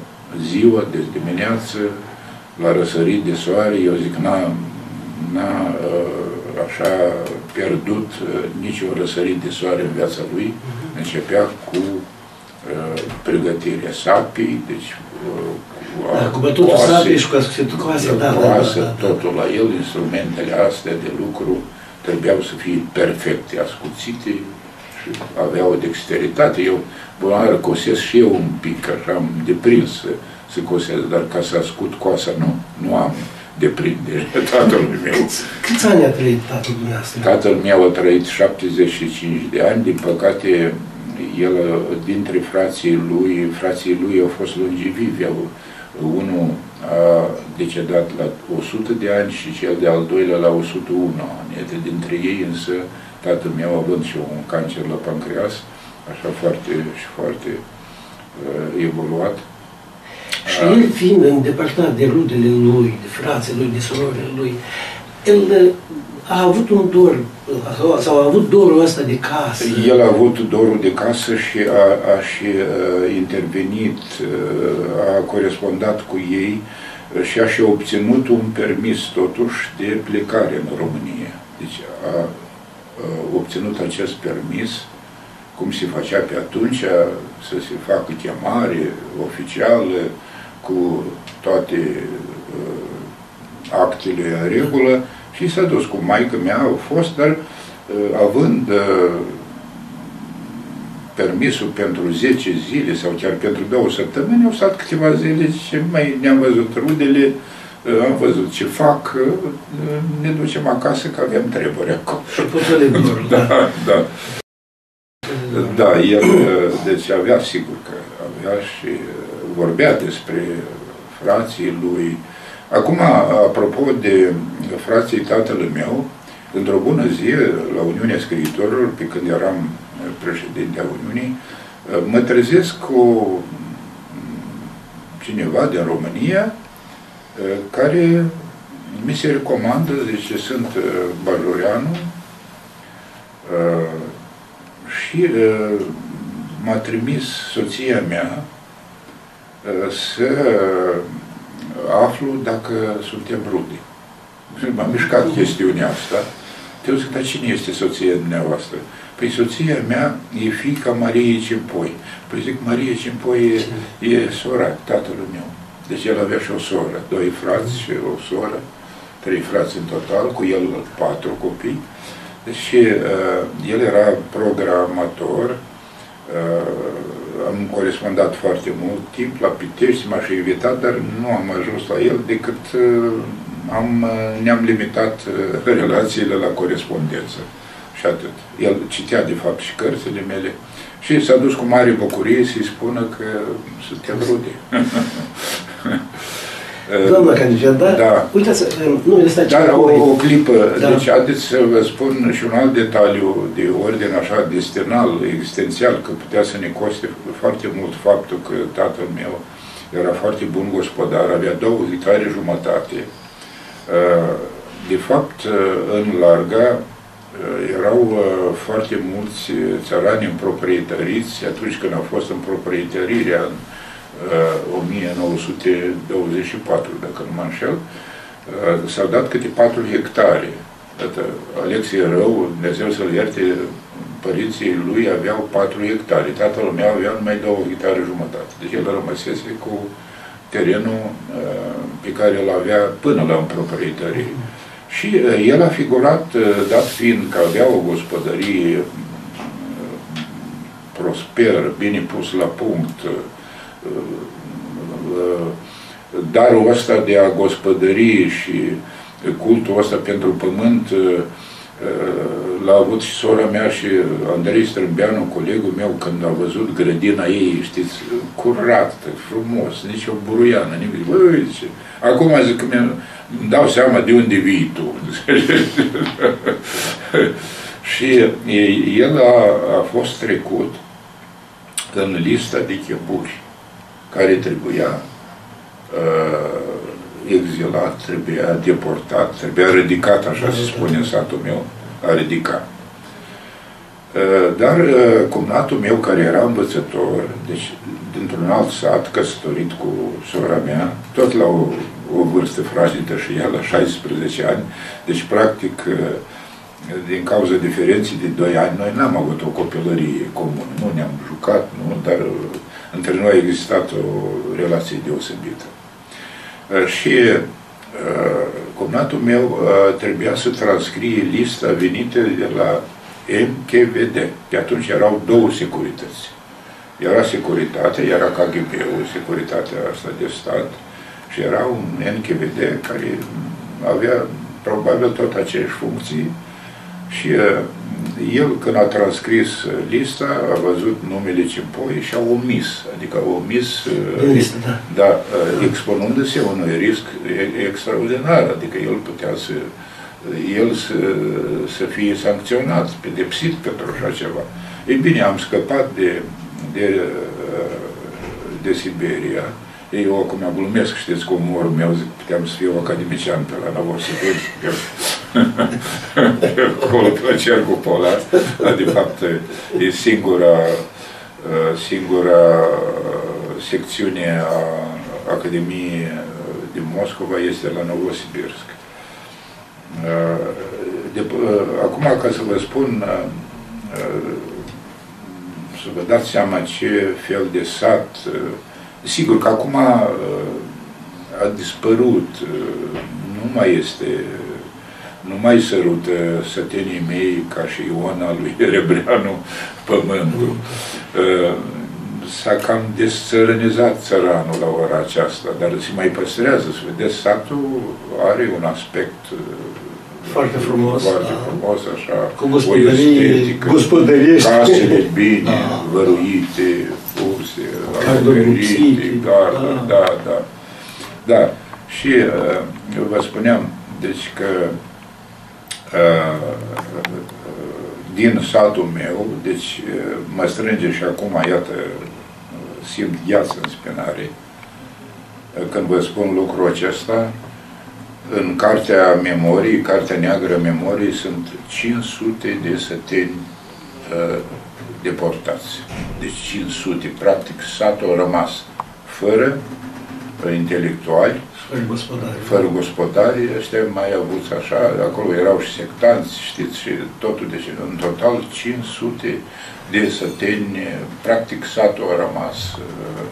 ziua, de dimineață, la răsărit de soare, eu zic, n-a, n-a uh, așa pierdut uh, nici o răsărit de soare în viața lui, mhm. începea cu uh, pregătirea sapii, deci cu, da, cu bătutul sapii și cu ascuțitul coase, da, da, da, da, totul la el, instrumentele astea de lucru trebuiau să fie perfecte, ascuțite și aveau o dexteritate. Eu Bunară cosesc și eu un pic, așa am deprins să, să cosesc, dar ca să ascult coasa nu, nu am deprindere tatălui meu. Câți ani a trăit tatăl dumneavoastră? Tatăl meu a trăit 75 de ani, din păcate el, dintre frații lui, frații lui au fost longevivi, au, unul a decedat la 100 de ani și cel de-al doilea la 101 ani. Dintre ei însă, tatăl meu având și un cancer la pancreas, așa foarte și foarte uh, evoluat. Și el fiind îndepărtat de rudele lui, de frații lui, de surorile lui, el uh, a avut un dor, sau a avut dorul ăsta de casă. El a avut dorul de casă și a, a și uh, intervenit, uh, a corespondat cu ei uh, și a și obținut un permis totuși de plecare în România. Deci a, a obținut acest permis cum se făcea pe atunci, să se facă chemare oficială cu toate uh, actele în regulă Și s-a dus cu maică mea, au fost, dar având permisul pentru 10 zile sau chiar pentru două săptămâni, au stat câteva zile și mai ne-am văzut rudele, uh, am văzut ce fac, uh, ne ducem acasă că avem treburi acolo. Și da, da. Da, el, uh, deci avea, sigur că avea și vorbea despre frații lui. Acum, apropo de frații tatălui meu, într-o bună zi, la Uniunea Scriitorilor, pe când eram președinte a Uniunii, mă trezesc cu cineva din România care mi se recomandă, deci sunt Bajoreanu și m-a trimis soția mea să aflu dacă suntem rude. M-a mișcat chestiunea asta. Te zic, dar cine este soția dumneavoastră? Păi soția mea e fica Mariei Cimpoi. Păi zic, Marie Cimpoi e, e sora tatălui meu. Deci el avea și o soră, doi frați și o soră, trei frați în total, cu el patru copii. Deci uh, el era programator, uh, am corespondat foarte mult timp la Pitești, m-aș invitat, dar nu am ajuns la el decât uh, am, uh, ne-am limitat uh, relațiile la corespondență. Și atât. El citea, de fapt, și cărțile mele. Și s-a dus cu mare bucurie să-i spună că suntem rude. Doamna candidat, da? da. Uitați, nu este aici. Dar o, o clipă, da. deci haideți să vă spun și un alt detaliu de ordine așa destinal, existențial, că putea să ne coste foarte mult faptul că tatăl meu era foarte bun gospodar, avea două hectare jumătate. De fapt, în Larga, Uh, erau uh, foarte mulți țărani împroprietăriți atunci când au fost în proprietărirea în 1924, uh, dacă nu mă înșel, s-au dat câte 4 hectare. Dată, Alexie Rău, Dumnezeu să-l ierte, părinții lui aveau 4 hectare, tatăl meu avea numai 2 hectare jumătate. Deci el rămăsese cu terenul pe care îl avea până la împroprietărie. Și uh, el a figurat, uh, dat fiind că avea o gospodărie uh, prosper, bine pus la punct, darul ăsta de a gospodării și cultul ăsta pentru pământ l-a avut și sora mea și Andrei Strâmbeanu, colegul meu, când a văzut grădina ei, știți, curată, frumos, nici o buruiană, nimic. Băi, zice, acum zic că mi îmi dau seama de unde vii tu. și el a, a fost trecut în lista de chepuri care trebuia uh, exilat, trebuia deportat, trebuia ridicat, așa se spune în satul meu, a ridicat. Uh, dar uh, cumnatul meu, care era învățător, deci dintr-un alt sat, căsătorit cu sora mea, tot la o o vârstă fragedă și ea la 16 ani, deci practic din cauza diferenței de 2 ani, noi n-am avut o copilărie comună, nu ne-am jucat, nu, dar între noi a existat o relație deosebită. Și cumnatul meu trebuia să transcrie lista venită de la MKVD. Pe atunci erau două securități. Era securitatea, era KGB-ul, securitatea asta de stat, și era un NKVD care avea probabil tot aceeași funcții și uh, el, când a transcris lista, a văzut numele Cimpoi și a omis, adică a omis, uh, listă, da. da, uh, expunându-se unui risc extraordinar, adică el putea să el să, să fie sancționat, pedepsit pentru așa ceva. Ei bine, am scăpat de, de, de Siberia, eu acum glumesc, știți, cu umorul meu, zic, puteam să fiu academician pe la Novosibirsk, pe, acolo, pe la cercul polar, dar de fapt e singura, singura secțiune a Academiei din Moscova este la Novosibirsk. De, acum, ca să vă spun, să vă dați seama ce fel de sat Sigur că acum uh, a dispărut, uh, nu mai este, nu mai sărută sătenii mei ca și Iona lui Erebreanu pământul. Uh, s-a cam desțărănizat țăranul la ora aceasta, dar se mai păstrează. Să vedeți, satul are un aspect uh, foarte frumos, foarte da. frumos așa, Cu gospodărie, gospodăriești. casele bine, Da. văruite, puse, Garduri acoperite, muțite, garduri, da. da, da. Da, și uh, eu vă spuneam, deci că uh, din satul meu, deci uh, mă strânge și acum, iată, simt gheață în spinare, uh, când vă spun lucrul acesta, în cartea memorii, cartea neagră a memoriei, sunt 500 de săteni uh, deportați. Deci 500, practic satul a rămas fără uh, intelectuali, Fără gospodari. fără gospodari, ăștia mai avuți așa, acolo erau și sectanți, știți, și totul, deci în total 500 de săteni, practic satul a rămas uh,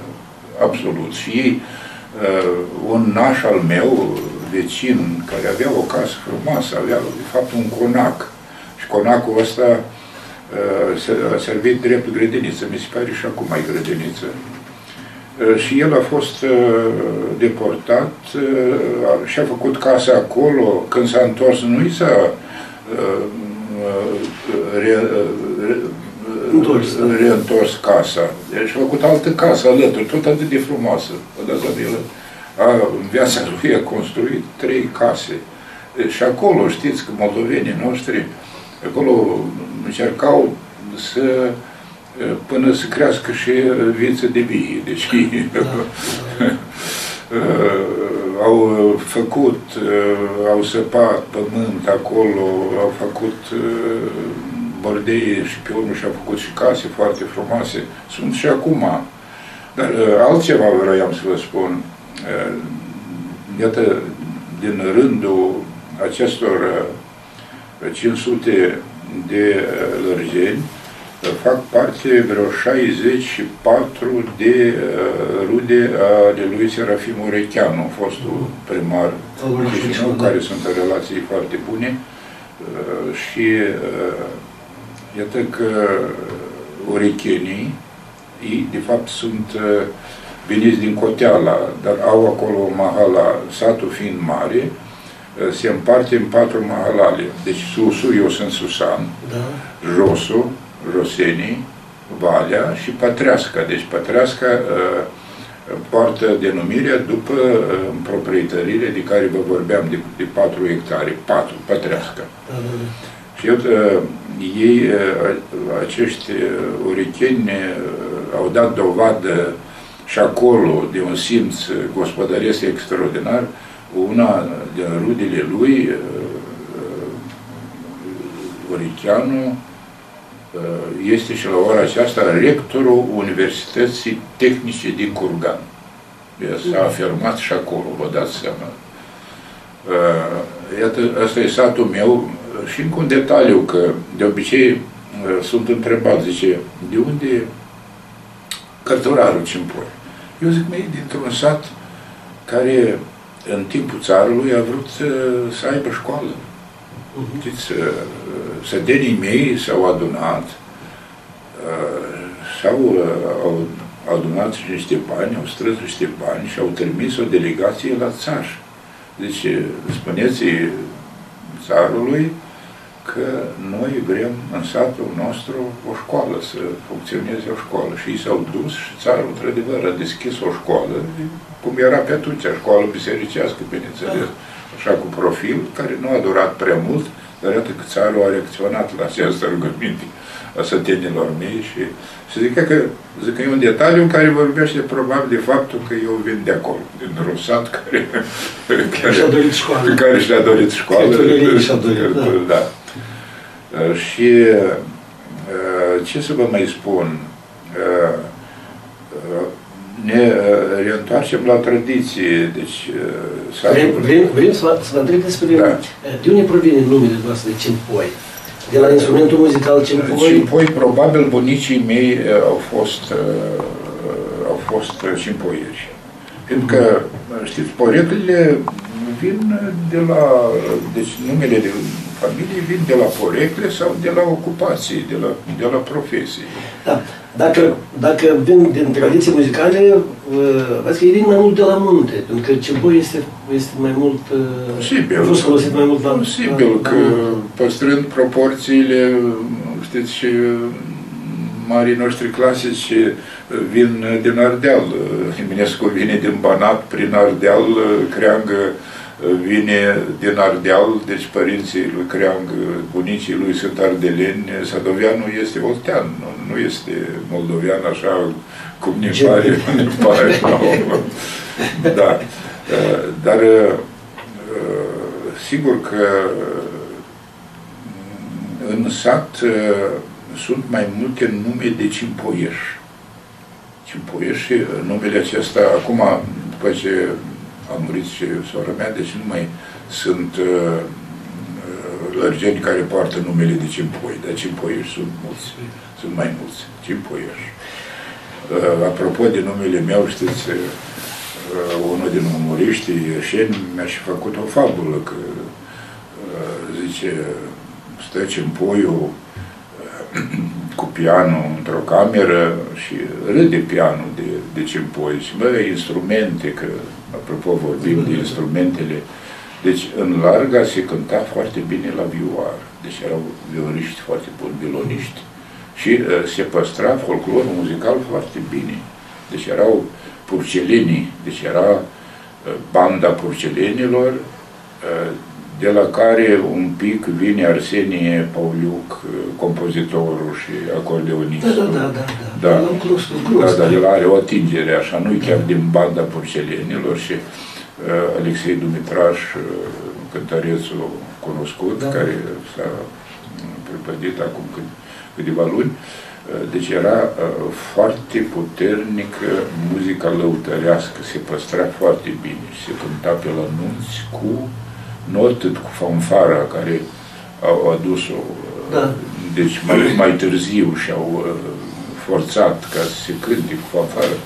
absolut. Și ei, uh, un naș al meu, vecin, care avea o casă frumoasă, avea de fapt un conac. Și conacul ăsta uh, se- a servit drept grădiniță, mi se pare și acum mai grădiniță. Uh, Și el a fost uh, deportat uh, și a făcut casa acolo. Când s-a întors, nu i s-a uh, uh, re, uh, re, Întors, da. reîntors casa. Deci a făcut altă casă alături, tot atât de frumoasă. Odată de el, a, în viața lui a construit trei case. Deci, și acolo, știți că moldovenii noștri, acolo încercau să până să crească și viță de vie. Deci au făcut, au săpat pământ acolo, au făcut bordeie și pe urmă și-au făcut și case foarte frumoase. Sunt și acum. Dar altceva vreau să vă spun. Iată, din rândul acestor 500 de lărgeni, fac parte vreo 64 de uh, rude ale lui Serafim Urecheanu, fostul primar Al orașului Chișinău, Chișinău, da. care sunt în relații foarte bune. Uh, și uh, iată că urechenii, ei de fapt sunt uh, veniți din Coteala, dar au acolo o mahala, satul fiind mare, uh, se împarte în patru mahalale. Deci susul, eu sunt Susan, Da. Josul, Rosenii, Valea și Pătreasca. Deci Pătreasca uh, poartă denumirea după uh, proprietările de care vă vorbeam, de, de 4 hectare, 4, Pătreasca. Da, da, da. Și iată, ei, uh, acești uh, uricheni, uh, au dat dovadă și acolo de un simț gospodăresc extraordinar. Una din rudele lui, Uricheanu, este și la ora aceasta rectorul Universității Tehnice din Curgan. S-a afirmat și acolo, vă dați seama. Iată, ăsta e satul meu și încă un detaliu, că de obicei sunt întrebat, zice, de unde e cărturarul Cimpoi? Eu zic, măi, dintr-un sat care în timpul țarului a vrut să, să aibă școală. Știți, sădenii mei s-au adunat, s-au au adunat și niște bani, au strâns niște bani și au trimis o delegație la țar. Deci, spuneți țarului că noi vrem în satul nostru o școală, să funcționeze o școală. Și ei s-au dus și țarul, într-adevăr, a deschis o școală, cum era pe atunci, școală bisericească, bineînțeles, așa cu profil, care nu a durat prea mult, dar iată că țarul a reacționat la această rugăminte a sătenilor mei și să zic că, zic că e un detaliu care vorbește probabil de faptul că eu vin de acolo, din Rosat, care, care, Și-a dorit școală. care și-a dorit școală. Călătorie și-a dorit, da. da. Și ce să vă mai spun, ne reîntoarcem la tradiție, deci Vrem, vrem, vrem să, vă, să vă întreb despre Da. de unde provine numele voastre de Cimpoi? De la instrumentul muzical Cimpoi? Cimpoi, probabil bunicii mei uh, au fost, uh, au fost uh, cimpoieri. Pentru că, știți, poretele vin de la, deci numele de familie vin de la porecle sau de la ocupații, de la, de la profesii. Da. Dacă, dacă vin din tradiții muzicale, vezi că ei vin mai mult de la munte, pentru că cimboi este, este mai mult, posibil, a fost folosit mai mult la... Posibil la, că păstrând proporțiile, știți, și marii noștri clasici vin din Ardeal. Eminescu vine din Banat, prin Ardeal, Creangă vine din Ardeal, deci părinții lui Creang, bunicii lui sunt ardeleni, Sadoveanu este oltean, nu, nu este moldovean așa cum ne pare, ne pare Da. Dar sigur că în sat sunt mai multe nume de cimpoieși. Cimpoieși, numele acesta, acum, după ce a murit și sora mea, deci nu mai sunt uh, uh, lărgeni care poartă numele de Cimpoi, dar Cimpoieși sunt mulți, sunt mai mulți, Cimpoieși. Uh, apropo de numele meu, știți, uh, unul din umoriștii ieșeni mi-a și făcut o fabulă, că uh, zice, stă Cimpoiul uh, cu pianul într-o cameră și râde pianul de, de Cimpoi și bă, instrumente, că apropo vorbim de instrumentele, deci în larga se cânta foarte bine la vioară, deci erau violoniști foarte buni, violoniști. Și uh, se păstra folclorul muzical foarte bine. Deci erau purcelenii, deci era uh, banda purcelenilor, uh, de la care un pic vine Arsenie Pauliuc, uh, compozitorul și acordeonistul. Da, da, da, da. Da, da, da el are o atingere așa, nu chiar din banda porcelenilor și uh, Alexei Dumitraș, uh, cântărețul cunoscut, da. care s-a prepădit acum cât, câteva luni, uh, deci era uh, foarte puternic muzica lăutărească, se păstra foarte bine și se cânta pe la nunți cu nu atât cu fanfara care au adus-o, da. deci mai, mai târziu și-au uh, forțat ca să se cânte cu fanfară.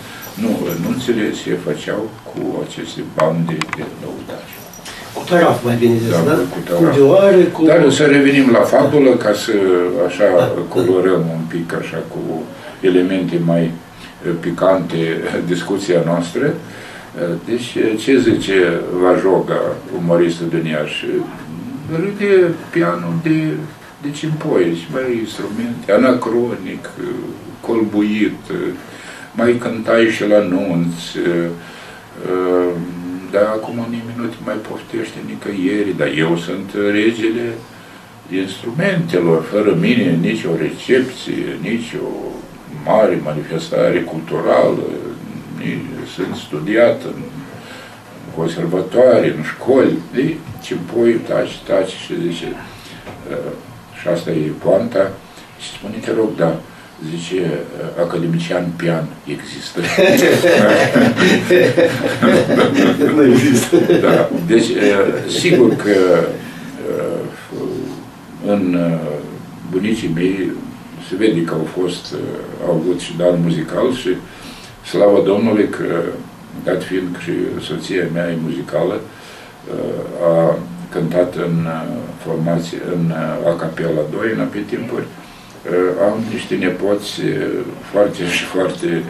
Nu, nunțele se făceau cu aceste bande de lăutași. Cu taraf mai bine zis, da? da? Cu, taraf. cu vioare, cu... Dar să revenim la fabulă ca să așa da. colorăm un pic așa cu elemente mai uh, picante discuția noastră. Deci, ce zice Vajoga, umoristul din Iași? Râde pianul de, de cimpoi și mai instrumente, anacronic, colbuit, mai cântai și la nunți, dar acum nimeni nu te mai poftește nicăieri, dar eu sunt regele instrumentelor, fără mine nici o recepție, nici o mare manifestare culturală, sunt studiat în conservatoare, în școli, de Cimpoi taci, taci și zice, uh, și asta e poanta, și spune, te rog, da, zice, uh, academician pian există. nu există. da. Deci, uh, sigur că în bunicii mei se vede că au fost, au avut și dar muzical și Slavă Domnului că, dat fiind că și soția mea e muzicală, a cântat în formație, în acapela 2, în apoi timpuri, am niște nepoți foarte și foarte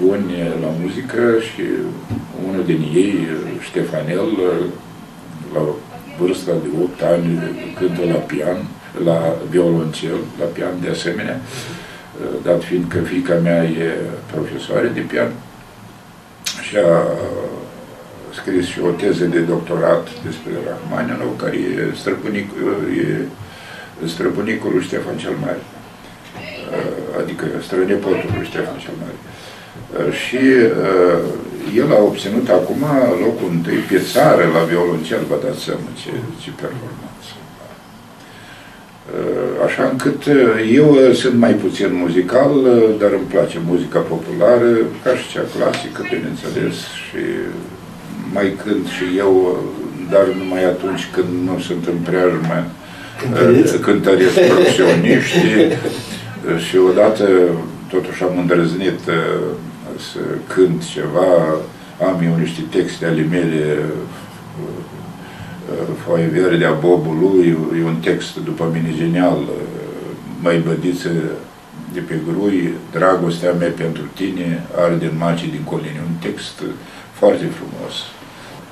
buni la muzică și unul din ei, Ștefanel, la vârsta de 8 ani, cântă la pian, la violoncel, la pian de asemenea dat fiind că fica mea e profesoare de pian și a scris și o teză de doctorat despre Rachmaninov, care e, străbunic, e străbunicul lui Ștefan cel Mare, adică strănepotul lui Ștefan cel Mare. Și el a obținut acum locul întâi pe țară la violoncel, vă dați seama ce, ce performanță. Uh, așa încât uh, eu uh, sunt mai puțin muzical, dar îmi place muzica populară, ca și cea clasică, bineînțeles, și mai cânt și eu, dar numai atunci când nu sunt în preajmă cântăresc? profesioniști. Și odată totuși am îndrăznit să cânt ceva am eu niște texte ale mele, foaie verde a Bobului, e un text după mine genial, mai bădiță de pe grui, dragostea mea pentru tine, arde în macii din colini. Un text foarte frumos.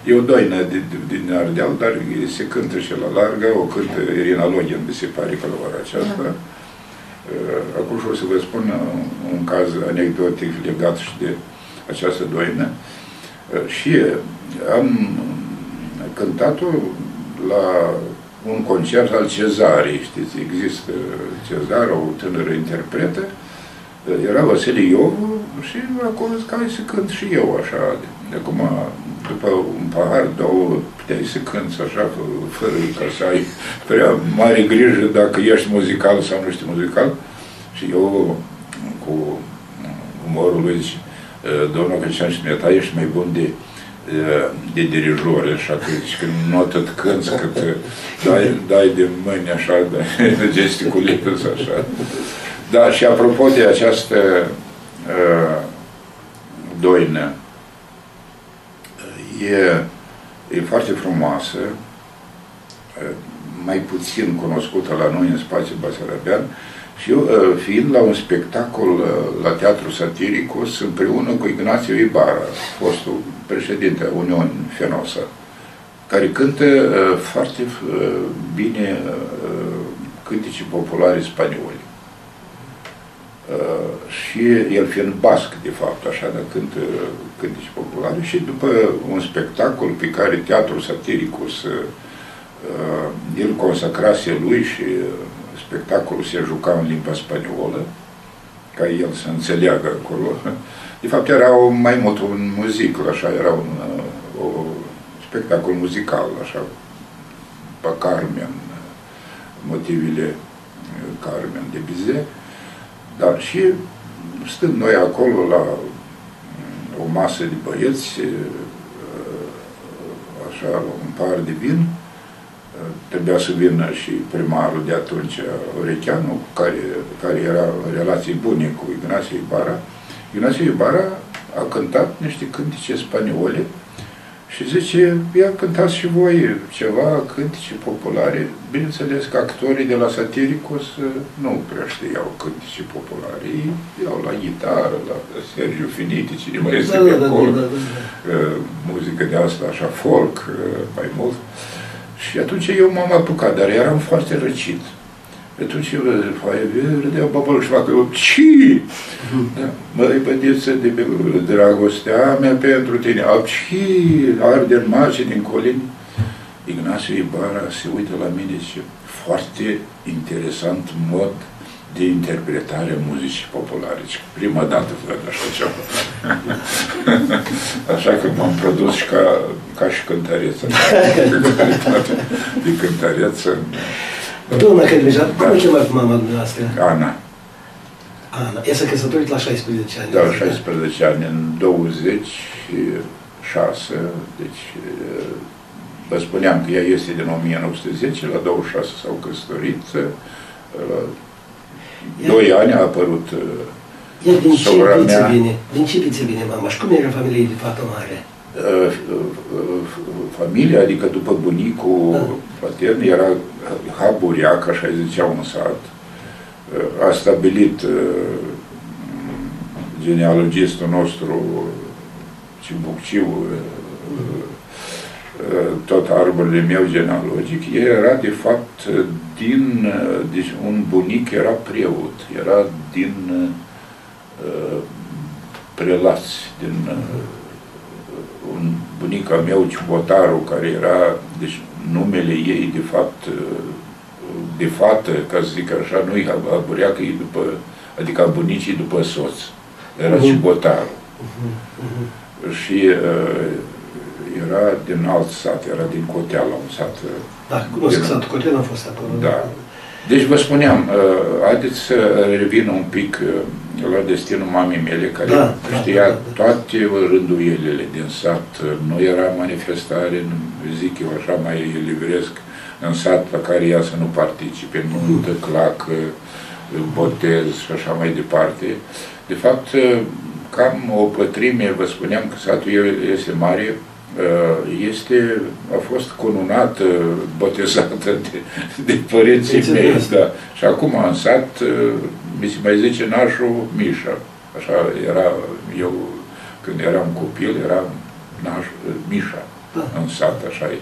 E o doină din, din Ardeal, dar se cântă și la largă, o cântă Irina Login, mi se pare că la ora aceasta. Da. Uh, acum și o să vă spun un caz anecdotic legat și de această doină. Uh, și am cântat-o la un concert al Cezarei, știți, există Cezar, o tânără interpretă, era Vasile Iovu și acolo zic, hai să cânt și eu așa. De acum, după un pahar, două, puteai să cânti așa, fără ca să ai prea mare grijă dacă ești muzical sau nu ești muzical. Și eu, cu umorul lui, zice, domnul Cristian Șmeta, ești mai bun de de dirijori, așa că, zici, că nu atât cânți, cât dai, dai de mâini așa, de gesticulezi așa. Da, și apropo de această uh, doină, e, e foarte frumoasă, mai puțin cunoscută la noi în spațiul Basarabean, și eu, fiind la un spectacol la Teatru Satiricus, împreună cu Ignațiu Ibarra, fostul președinte a Uniunii Fenosa, care cântă foarte bine cântece populare spanioli. Și el fiind basc, de fapt, așa, dar cântă cântece populare și după un spectacol pe care Teatrul Satiricus el consacrase lui și spectacolul se juca în limba spaniolă, ca el să înțeleagă acolo. De fapt, era o, mai mult un muzicul, așa, era un o, spectacol muzical, așa, pe Carmen, motivele Carmen de Bizet, dar și stând noi acolo la o masă de băieți, așa, un par de vin, trebuia să vină și primarul de atunci, Orecheanu, care, care era în relații bune cu Ignacio Ibarra. Ignacio Ibarra a cântat niște cântice spaniole și zice, ia cântați și voi ceva, cântice populare. Bineînțeles că actorii de la Satiricus nu prea știau cântice populare. Ei iau la gitară, la Sergiu Finiti, cine mai este da, pe da, acolo, da, da, da. muzică de asta, așa, folk, mai mult. Și atunci eu m-am apucat, dar eram foarte răcit. Atunci foaie râdeau babăl și facă, ci? Da, măi, bădiță de dragostea mea pentru tine, ci arde în marge din colini. Ignațiu Ibarra se uită la mine și foarte interesant mod de interpretare a muzicii populare. Și prima dată văd așa ceva. așa că m-am produs și ca, ca și cântăreță. de cântăreță. Doamna Cădmeja, cum da. chemat mama dumneavoastră? Ana. Ana. Ea s-a căsătorit la 16 ani. Da, la 16 ani, în 26, deci vă spuneam că ea este din 1910, la 26 s-au căsătorit, la Doi ani a apărut uh, Iar din ce mea. vine? Din ce viță vine mamaș? Și cum era familie de fată mare? Uh, uh, familia, adică după bunicul da. patern, era Haburiac, așa ziceau în sat. A stabilit genealogistul nostru Cibucciu tot arborele meu genealogic, el era de fapt din, deci un bunic era preot, era din uh, prelați, din uh, un bunica meu, Ciubotaru, care era, deci numele ei de fapt de fată, ca să zic așa, nu-i că e după, adică bunicii după soț, era uh-huh. Ciubotaru. Uh-huh. Uh-huh. Și uh, era din alt sat, era din Coteala, un sat. Da, cunosc din... satul Coteala, am fost acolo. Da. Deci vă spuneam, uh, haideți să revin un pic uh, la destinul mamei mele, care da, da știa da, da, da. toate rânduielile din sat. Nu era manifestare, zic eu așa mai livresc, în sat la care ea să nu participe, nuntă, clacă, botez și așa mai departe. De fapt, cam o pătrime, vă spuneam că satul este mare, uh, este, a fost conunată, botezată de, de părinții mei. Da. Și acum în sat, uh, mi se mai zice nașul Mișa. Așa era, eu când eram copil, era nașul Mișa da. în sat, așa e.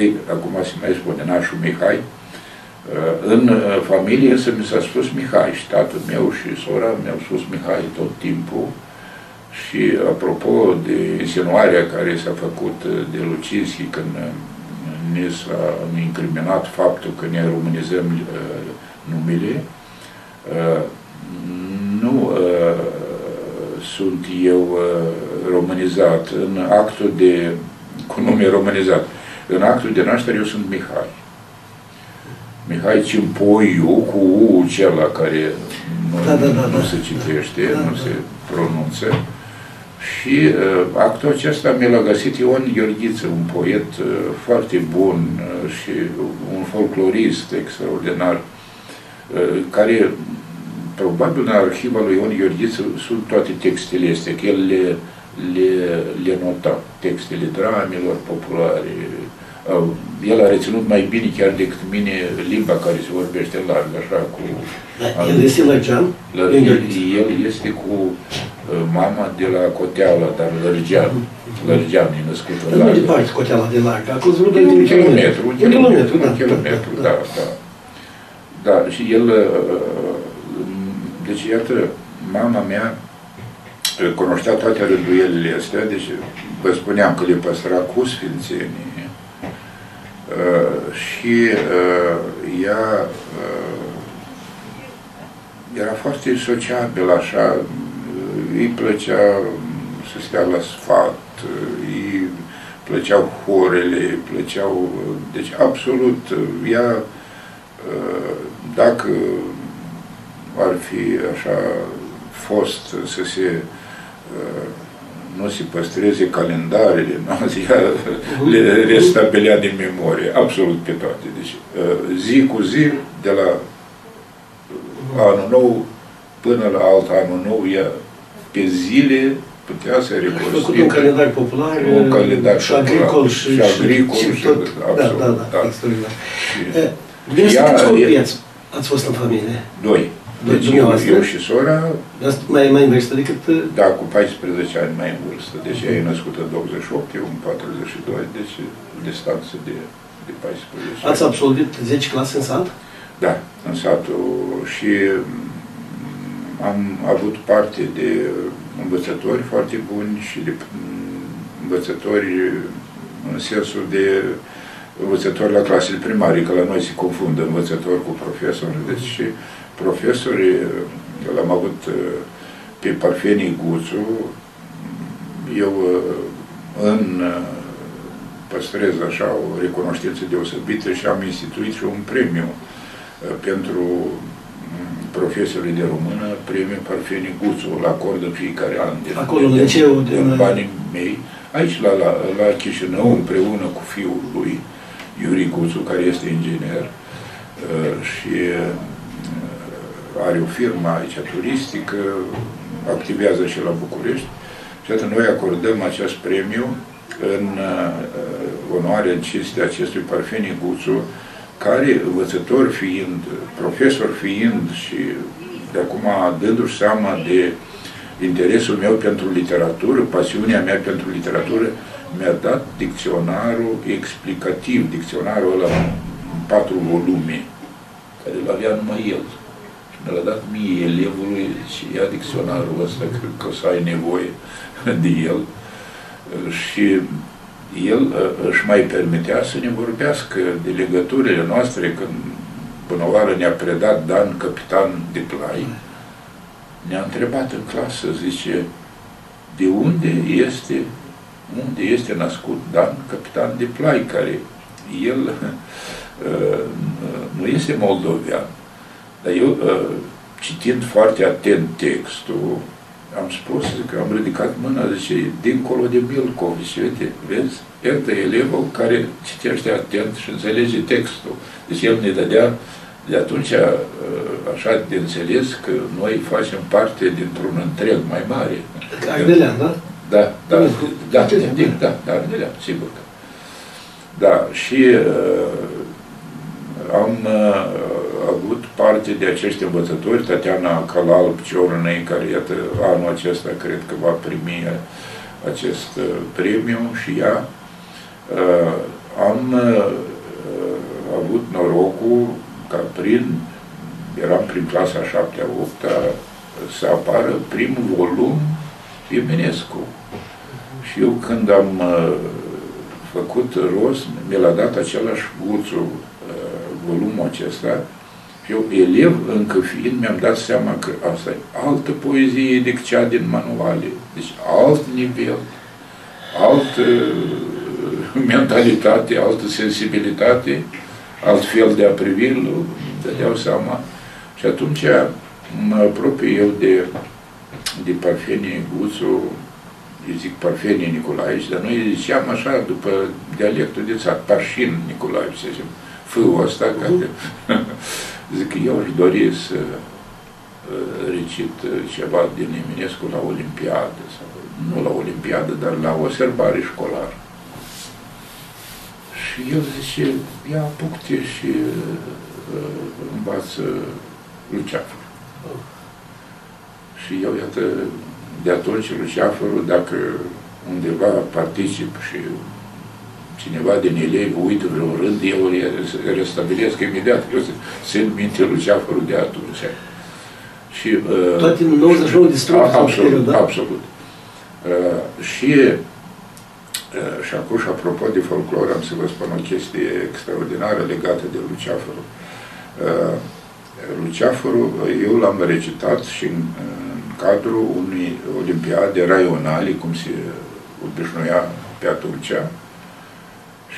Ei, acum se mai spune nașul Mihai, Uh, în uh, familie însă mi s-a spus Mihai și tatăl meu și sora mi-au spus Mihai tot timpul și apropo de insinuarea care s-a făcut uh, de Lucinski când ne s-a incriminat faptul că ne românizăm numele, nu sunt eu românizat în actul de, cu nume românizat, în actul de naștere eu sunt Mihai. Mihai Cimpoiu cu U acela care nu, da, da, da, nu da. se citește, da, nu da. se pronunță. Și uh, actul acesta mi l-a găsit Ion Gheorghiță, un poet uh, foarte bun uh, și un folclorist extraordinar, uh, care probabil în arhiva lui Ion Gheorghiță sunt toate textele astea, că el le, le, le nota, textele dramelor populare, el a reținut mai bine chiar decât mine limba care se vorbește larg, așa cu... Da, el este lărgean? La, el, el este cu uh, mama de la Coteala, dar lărgean. Mhm. Lărgean e născut în larg. Nu departe Coteala de larg, acolo vreo un kilometru. Un kilometru, un kilometru, da, da. Da, da. și el, uh, deci iată, mama mea uh, cunoștea toate rânduielile astea, deci vă spuneam că le păstra cu sfințenii Uh, și uh, ea uh, era foarte sociabil, așa, îi plăcea să stea la sfat, îi plăceau horele, îi plăceau, deci absolut, ea, dacă ar fi așa fost să se nu se păstreze calendarele, nu? Ea le restabilea din memorie, absolut pe toate. Deci, uh, zi cu zi, de la anul nou până la alt anul nou, ea pe zile putea să reconstruie. făcut un calendar popular, un calendar și agricol și, și, agricol și, și tot. Absolut, da, da, da, da. extraordinar. Și, ea, câți copii ați, ați fost în familie? Doi. Deci eu, eu și sora... Mai, mai în vârstă decât... Uh, da, cu 14 ani mai în vârstă. Deci ea e născută în 28, eu în 42, deci distanță de, de 14 Ați absolvit 10 clase în sat? Da, în satul și mm, am avut parte de învățători foarte buni și de mm, învățători în sensul de învățători la clasele primare, că la noi se confundă învățător cu profesor, deci profesori, l-am avut uh, pe Parfenii Guțu, eu uh, în uh, păstrez așa o recunoștință deosebită și am instituit și un premiu pentru mm, profesorii de română, premiul Parfenii Guțu, la acordă fiecare an. De, Acolo, în liceu, de, de banii mei, aici la, la, la Chișinău, împreună cu fiul lui, Iuri Guțu, care este inginer, și are o firmă aici turistică, activează și la București. Și atunci noi acordăm acest premiu în uh, onoare, în cinstea acestui Parfeni Guțu, care, învățător fiind, profesor fiind și de acum dându-și seama de interesul meu pentru literatură, pasiunea mea pentru literatură, mi-a dat dicționarul explicativ, dicționarul ăla în patru volume, care îl avea numai el mi-l-a dat mie elevului și ia dicționarul ăsta, cred că o să ai nevoie de el. Și el uh, își mai permitea să ne vorbească de legăturile noastre când până oară ne-a predat Dan, capitan de plai, ne-a întrebat în clasă, zice, de unde este, unde este născut Dan, capitan de plai, care el uh, nu este moldovean, dar eu, uh, citind foarte atent textul, am spus că am ridicat mâna, zice, dincolo de Milkov, zice, uite, vezi, iată elevul care citește atent și înțelege textul. Deci el ne dădea De atunci, așa de înțeles că noi facem parte dintr-un întreg mai mare. Ardelean, da? Da, da, da, da, da, da, Ardelean, sigur că. Da, și uh, am uh, avut parte de acești învățători, Tatiana Calal Pciornei, care iată anul acesta cred că va primi acest uh, premiu și ea. Uh, am uh, avut norocul ca prin, eram prin clasa 7-8 să apară primul volum Eminescu. Și eu când am făcut rost, mi l-a dat același Guțu volumul acesta și eu, elev încă fiind, mi-am dat seama că asta e altă poezie decât cea din manuale. Deci alt nivel, altă mentalitate, altă sensibilitate, alt fel de a privi, îmi dădeau seama. Și atunci mă apropii eu de, de Parfenie Guțu, îi zic Parfenie Nicolaevici, dar noi îi ziceam așa, după dialectul de țară, Parșin Nicolaevici, să zicem, fâul ăsta, uh-huh. care, zic, eu aș dori să uh, recit uh, ceva din Eminescu la Olimpiadă, sau nu la Olimpiadă, dar la o serbare școlară. Și el zice, ia apuc-te și uh, învață Luceafăr. Oh. Și eu, iată, de atunci Luceafărul, dacă undeva particip și cineva din elevi uită vreun rând, eu îl restabilesc imediat. Eu sunt minte Luceafărul de atunci. Și, uh, Toate 99 de strofe Absolut, da? absolut. Uh, și uh, și acum, și apropo de folclor, am să vă spun o chestie extraordinară legată de Luceafărul. Uh, Luceafărul, eu l-am recitat și în, în cadrul unei olimpiade raionale, cum se obișnuia pe atunci,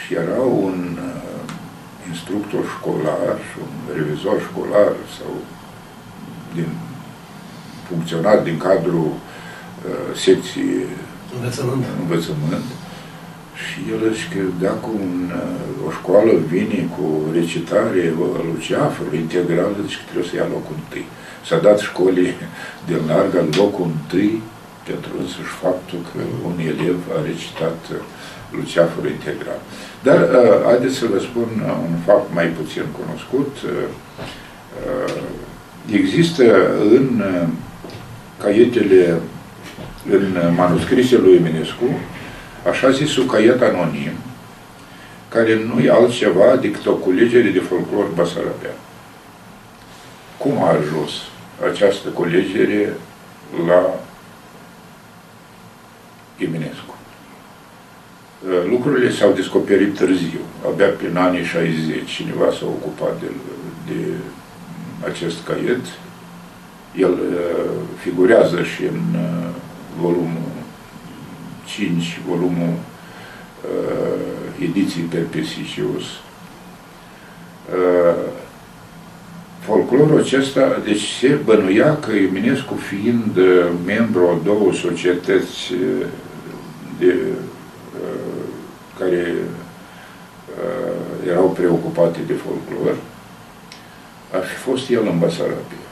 și era un uh, instructor școlar, un revizor școlar sau din, funcționar din cadrul uh, secției învățământ. învățământ și el își credea cu un, uh, o școală vine cu recitare luceafărului integral, deci că trebuie să ia locul întâi. S-a dat școlii din largă locul întâi pentru însuși faptul că un elev a recitat luceafărul integral. Dar uh, haideți să vă spun uh, un fapt mai puțin cunoscut. Uh, uh, există în uh, caietele, în manuscrise lui Eminescu, așa zisul caiet anonim, care nu e altceva decât o culegere de folclor basarabean. Cum a ajuns această culegere la Eminescu? Uh, lucrurile s-au descoperit târziu, abia prin anii 60. Cineva s-a ocupat de, de acest caiet. El uh, figurează și în uh, volumul 5, volumul ediții Perpesicius. Folclorul acesta, deci se bănuia că Eminescu fiind membru a două societăți de care uh, erau preocupate de folclor, ar fi fost el în Basarabia.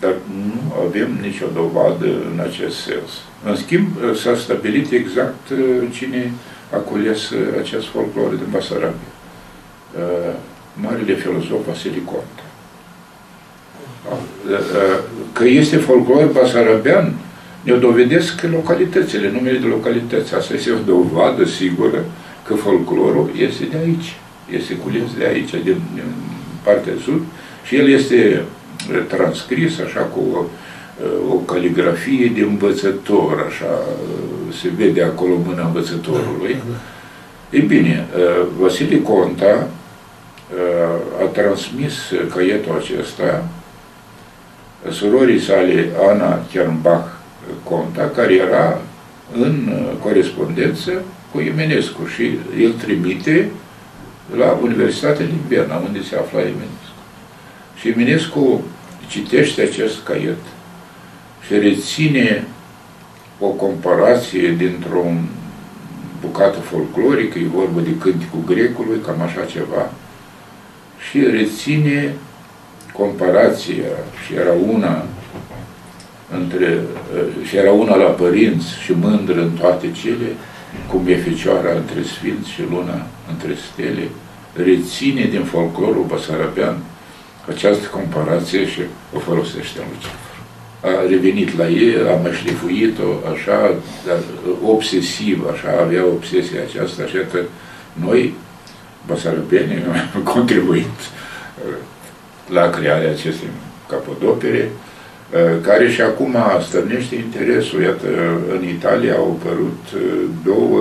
Dar nu avem nicio dovadă în acest sens. În schimb, uh, s-a stabilit exact uh, cine a cules uh, acest folclor din Basarabia. Marele filozof Vasile Conta. Că este folclor basarabean, ne dovedesc localitățile, numele de localități. Asta este o dovadă sigură că folclorul este de aici, este cules de aici, din, din partea sud, și el este uh, transcris așa cu o, uh, o caligrafie de învățător, așa, uh, se vede acolo mâna învățătorului. Da, da. Ei bine, Vasile Conta a transmis caietul acesta surorii sale Ana Kernbach Conta, care era în corespondență cu Eminescu și el trimite la Universitatea din Berna, unde se afla Eminescu. Și Eminescu citește acest caiet și reține o comparație dintr-un bucată folclorică, e vorba de cânticul grecului, cam așa ceva, și reține comparația și era una între, și era una la părinți și mândră în toate cele, cum e fecioara între sfinți și luna între stele, reține din folclorul basarabean această comparație și o folosește în Lucifer. A revenit la ei, a mășlifuit-o așa, dar obsesiv, așa, avea obsesia aceasta, așa că noi, basarabenii, am contribuit la crearea acestei capodopere, care și acum stârnește interesul. Iată, în Italia au apărut două,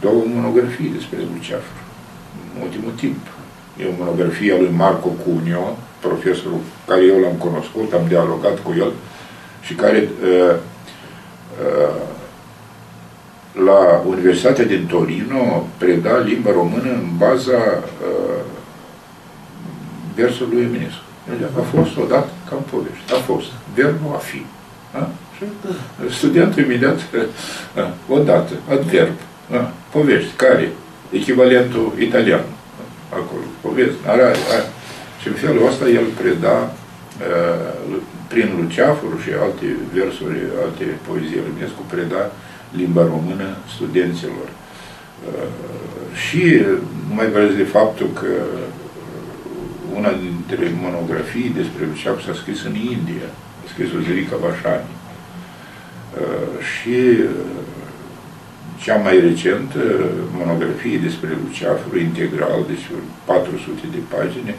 două monografii despre Luceafăr, în ultimul timp. E o monografie a lui Marco Cunio, profesorul care eu l-am cunoscut, am dialogat cu el și care uh, uh, la Universitatea din Torino preda limba română în baza uh, versului Eminescu. A fost odată ca în povești. A fost. Verbul a fi. Da? studentul imediat, da, odată, adverb, da? povești, care? Echivalentul italian, acolo, povesti, ara, și în felul ăsta el preda uh, prin Luceafur și alte versuri, alte poezii Eminescu, preda limba română studenților. Uh, și mai vreți de faptul că una dintre monografii despre Luceafur s-a scris în India, a scris-o Zirica Vașani. Uh, și cea mai recentă monografie despre Luceafur, integral, deci 400 de pagini,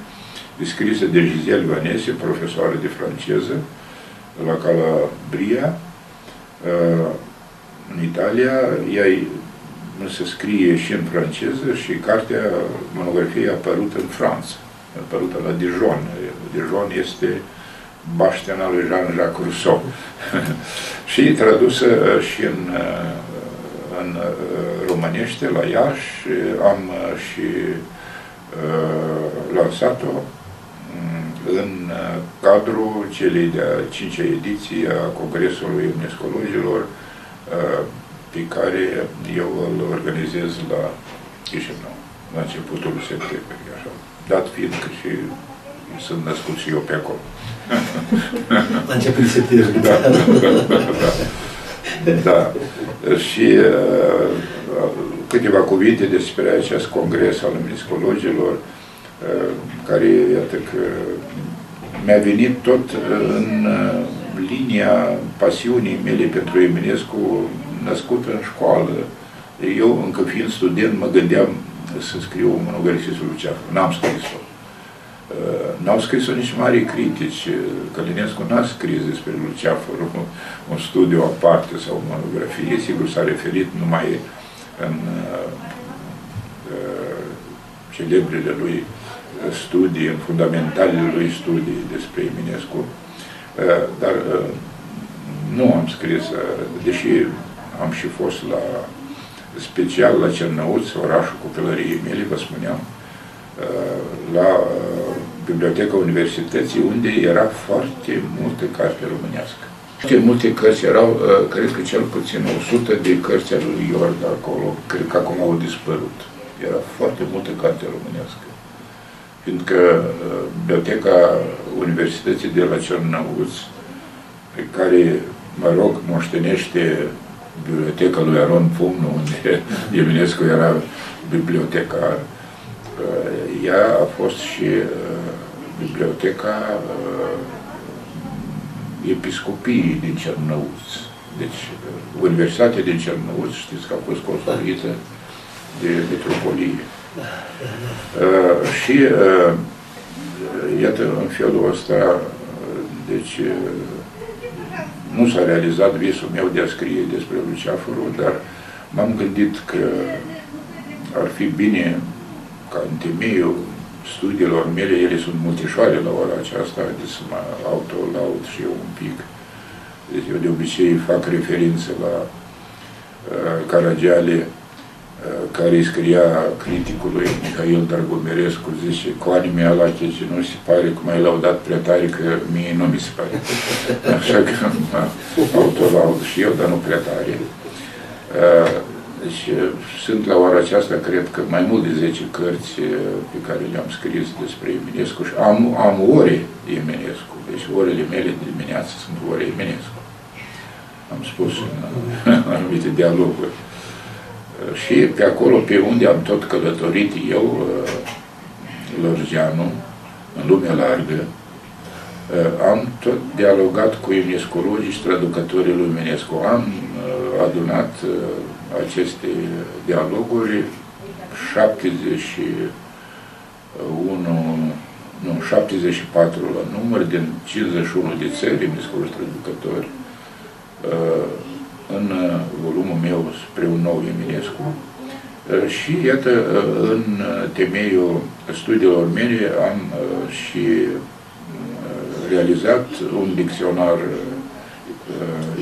scrisă de Giselle Vanese, profesoară de franceză la Calabria, uh, în Italia. Ea se scrie și în franceză și cartea, monografia a apărut în Franța, a apărut la Dijon. Dijon este baștena lui Jean-Jacques Rousseau. și tradusă și în, uh, în uh, românește, la Iași, am și lansat-o în uh, cadrul celei de-a cincea ediții a Congresului Unescologilor, uh, pe care eu îl organizez la Chișinău, la începutul septembrie, așa. Dat fiind că și sunt născut și eu pe acolo. La începutul septembrie. Da, da, da, da, da. da. Și uh, câteva cuvinte despre acest congres al unescologilor, uh, care, iată că mi-a venit tot în uh, linia pasiunii mele pentru Eminescu, născut în școală. Eu, încă fiind student, mă gândeam să scriu o monografie despre Luceafă. N-am scris-o. Uh, n-au scris-o nici mari critici. Călinescu n-a scris despre Luceafă un, un studiu aparte sau o monografie. Sigur, s-a referit numai în uh, uh, celebrele lui studii, în fundamentalele lui studii despre Eminescu, uh, dar uh, nu am scris, uh, deși am și fost la special la Cernăuț, orașul copilăriei mele, vă spuneam, la Biblioteca Universității, unde era foarte multe carte românească. Foarte multe cărți erau, cred că cel puțin 100 de cărți ale lui Iord acolo, cred că acum au dispărut. Era foarte multe carte românească fiindcă uh, Biblioteca Universității de la Cernăuț, pe care, mă rog, moștenește biblioteca lui Aron Pumnu, unde Eminescu era bibliotecar, uh, ea a fost și uh, biblioteca episcopiei din Cernăuț. Deci, Universitatea din Cernăuț, știți că a fost construită de metropolie. Uh, și uh, iată, în felul ăsta, deci uh, nu s-a realizat visul meu de a scrie despre Luceafărul, dar m-am gândit că ar fi bine ca în temeiul studiilor mele, ele sunt multișoare la ora aceasta, deci să mă autolaud și eu un pic. Deci eu de obicei fac referințe la uh, Caragiale, care îi scria criticului Mihail Dragomirescu, zice, cu animea la ce nu se pare că mai laudat prea tare, că mie nu mi se pare. Așa că mă autolaud și eu, dar nu prea tare. Deci sunt la ora aceasta, cred că mai mult de 10 cărți pe care le-am scris despre Eminescu și am, am ore Eminescu. Deci orele mele de dimineață sunt ore Eminescu. Am spus în, în anumite dialoguri. Și pe acolo, pe unde am tot călătorit eu, Lorgeanu, în lumea largă, am tot dialogat cu eminescologii și traducătorii lui Eminescu. Am adunat aceste dialoguri, 71, nu, 74 la număr, din 51 de țări, emiscologi traducători, uh, în volumul meu spre un nou Eminescu. Uh, și iată, uh, în temeiul studiilor mele am și realizat un dicționar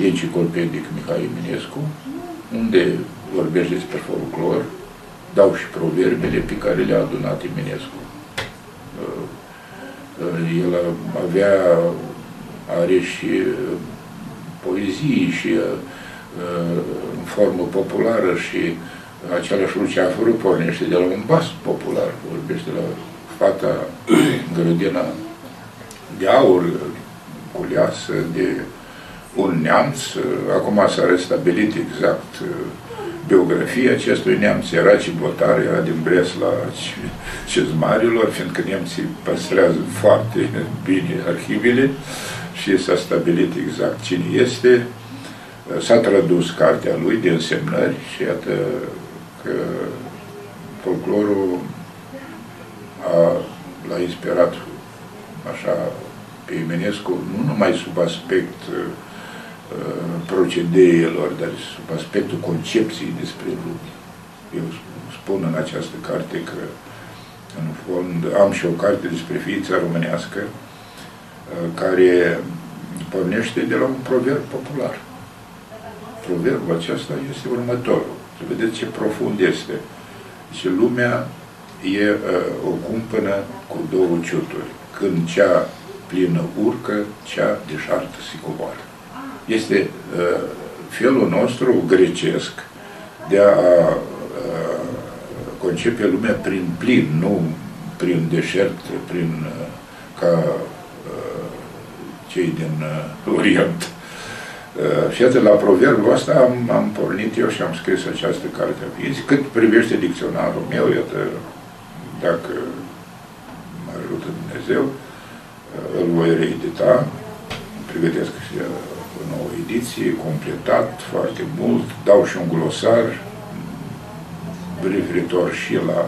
enciclopedic Mihai Eminescu, unde vorbește despre folclor, dau și proverbele pe care le-a adunat Eminescu. Uh, uh, el avea, are și uh, poezii și în formă populară și același luceafărul pornește de la un bas popular, vorbește la fata grădina de aur, culeasă, de un neamț, acum s-a restabilit exact uh, biografia acestui neamț, era Cibotar, era din Bresla cezmarilor, fiindcă nemții păstrează foarte bine arhivele și s-a stabilit exact cine este. S-a tradus cartea lui de însemnări și iată că folclorul a, l-a inspirat așa pe Eminescu, nu numai sub aspect uh, Uh, procedeelor, dar sub aspectul concepției despre lume. Eu spun în această carte că, în fond, am și o carte despre ființa românească, uh, care pornește de la un proverb popular. Proverbul acesta este următorul. Să vedeți ce profund este. Și lumea e uh, o cumpănă cu două ciuturi. Când cea plină urcă, cea deșartă se coboară este uh, felul nostru grecesc de a uh, concepe lumea prin plin, nu prin deșert, prin uh, ca cei din Orient. Și atât la proverbul ăsta am, am pornit eu și am scris această carte a vieții. Cât privește dicționarul meu, iată, dacă mă ajută Dumnezeu, îl voi reedita, pregătesc și nouă ediție, completat foarte mult, dau și un glosar referitor și la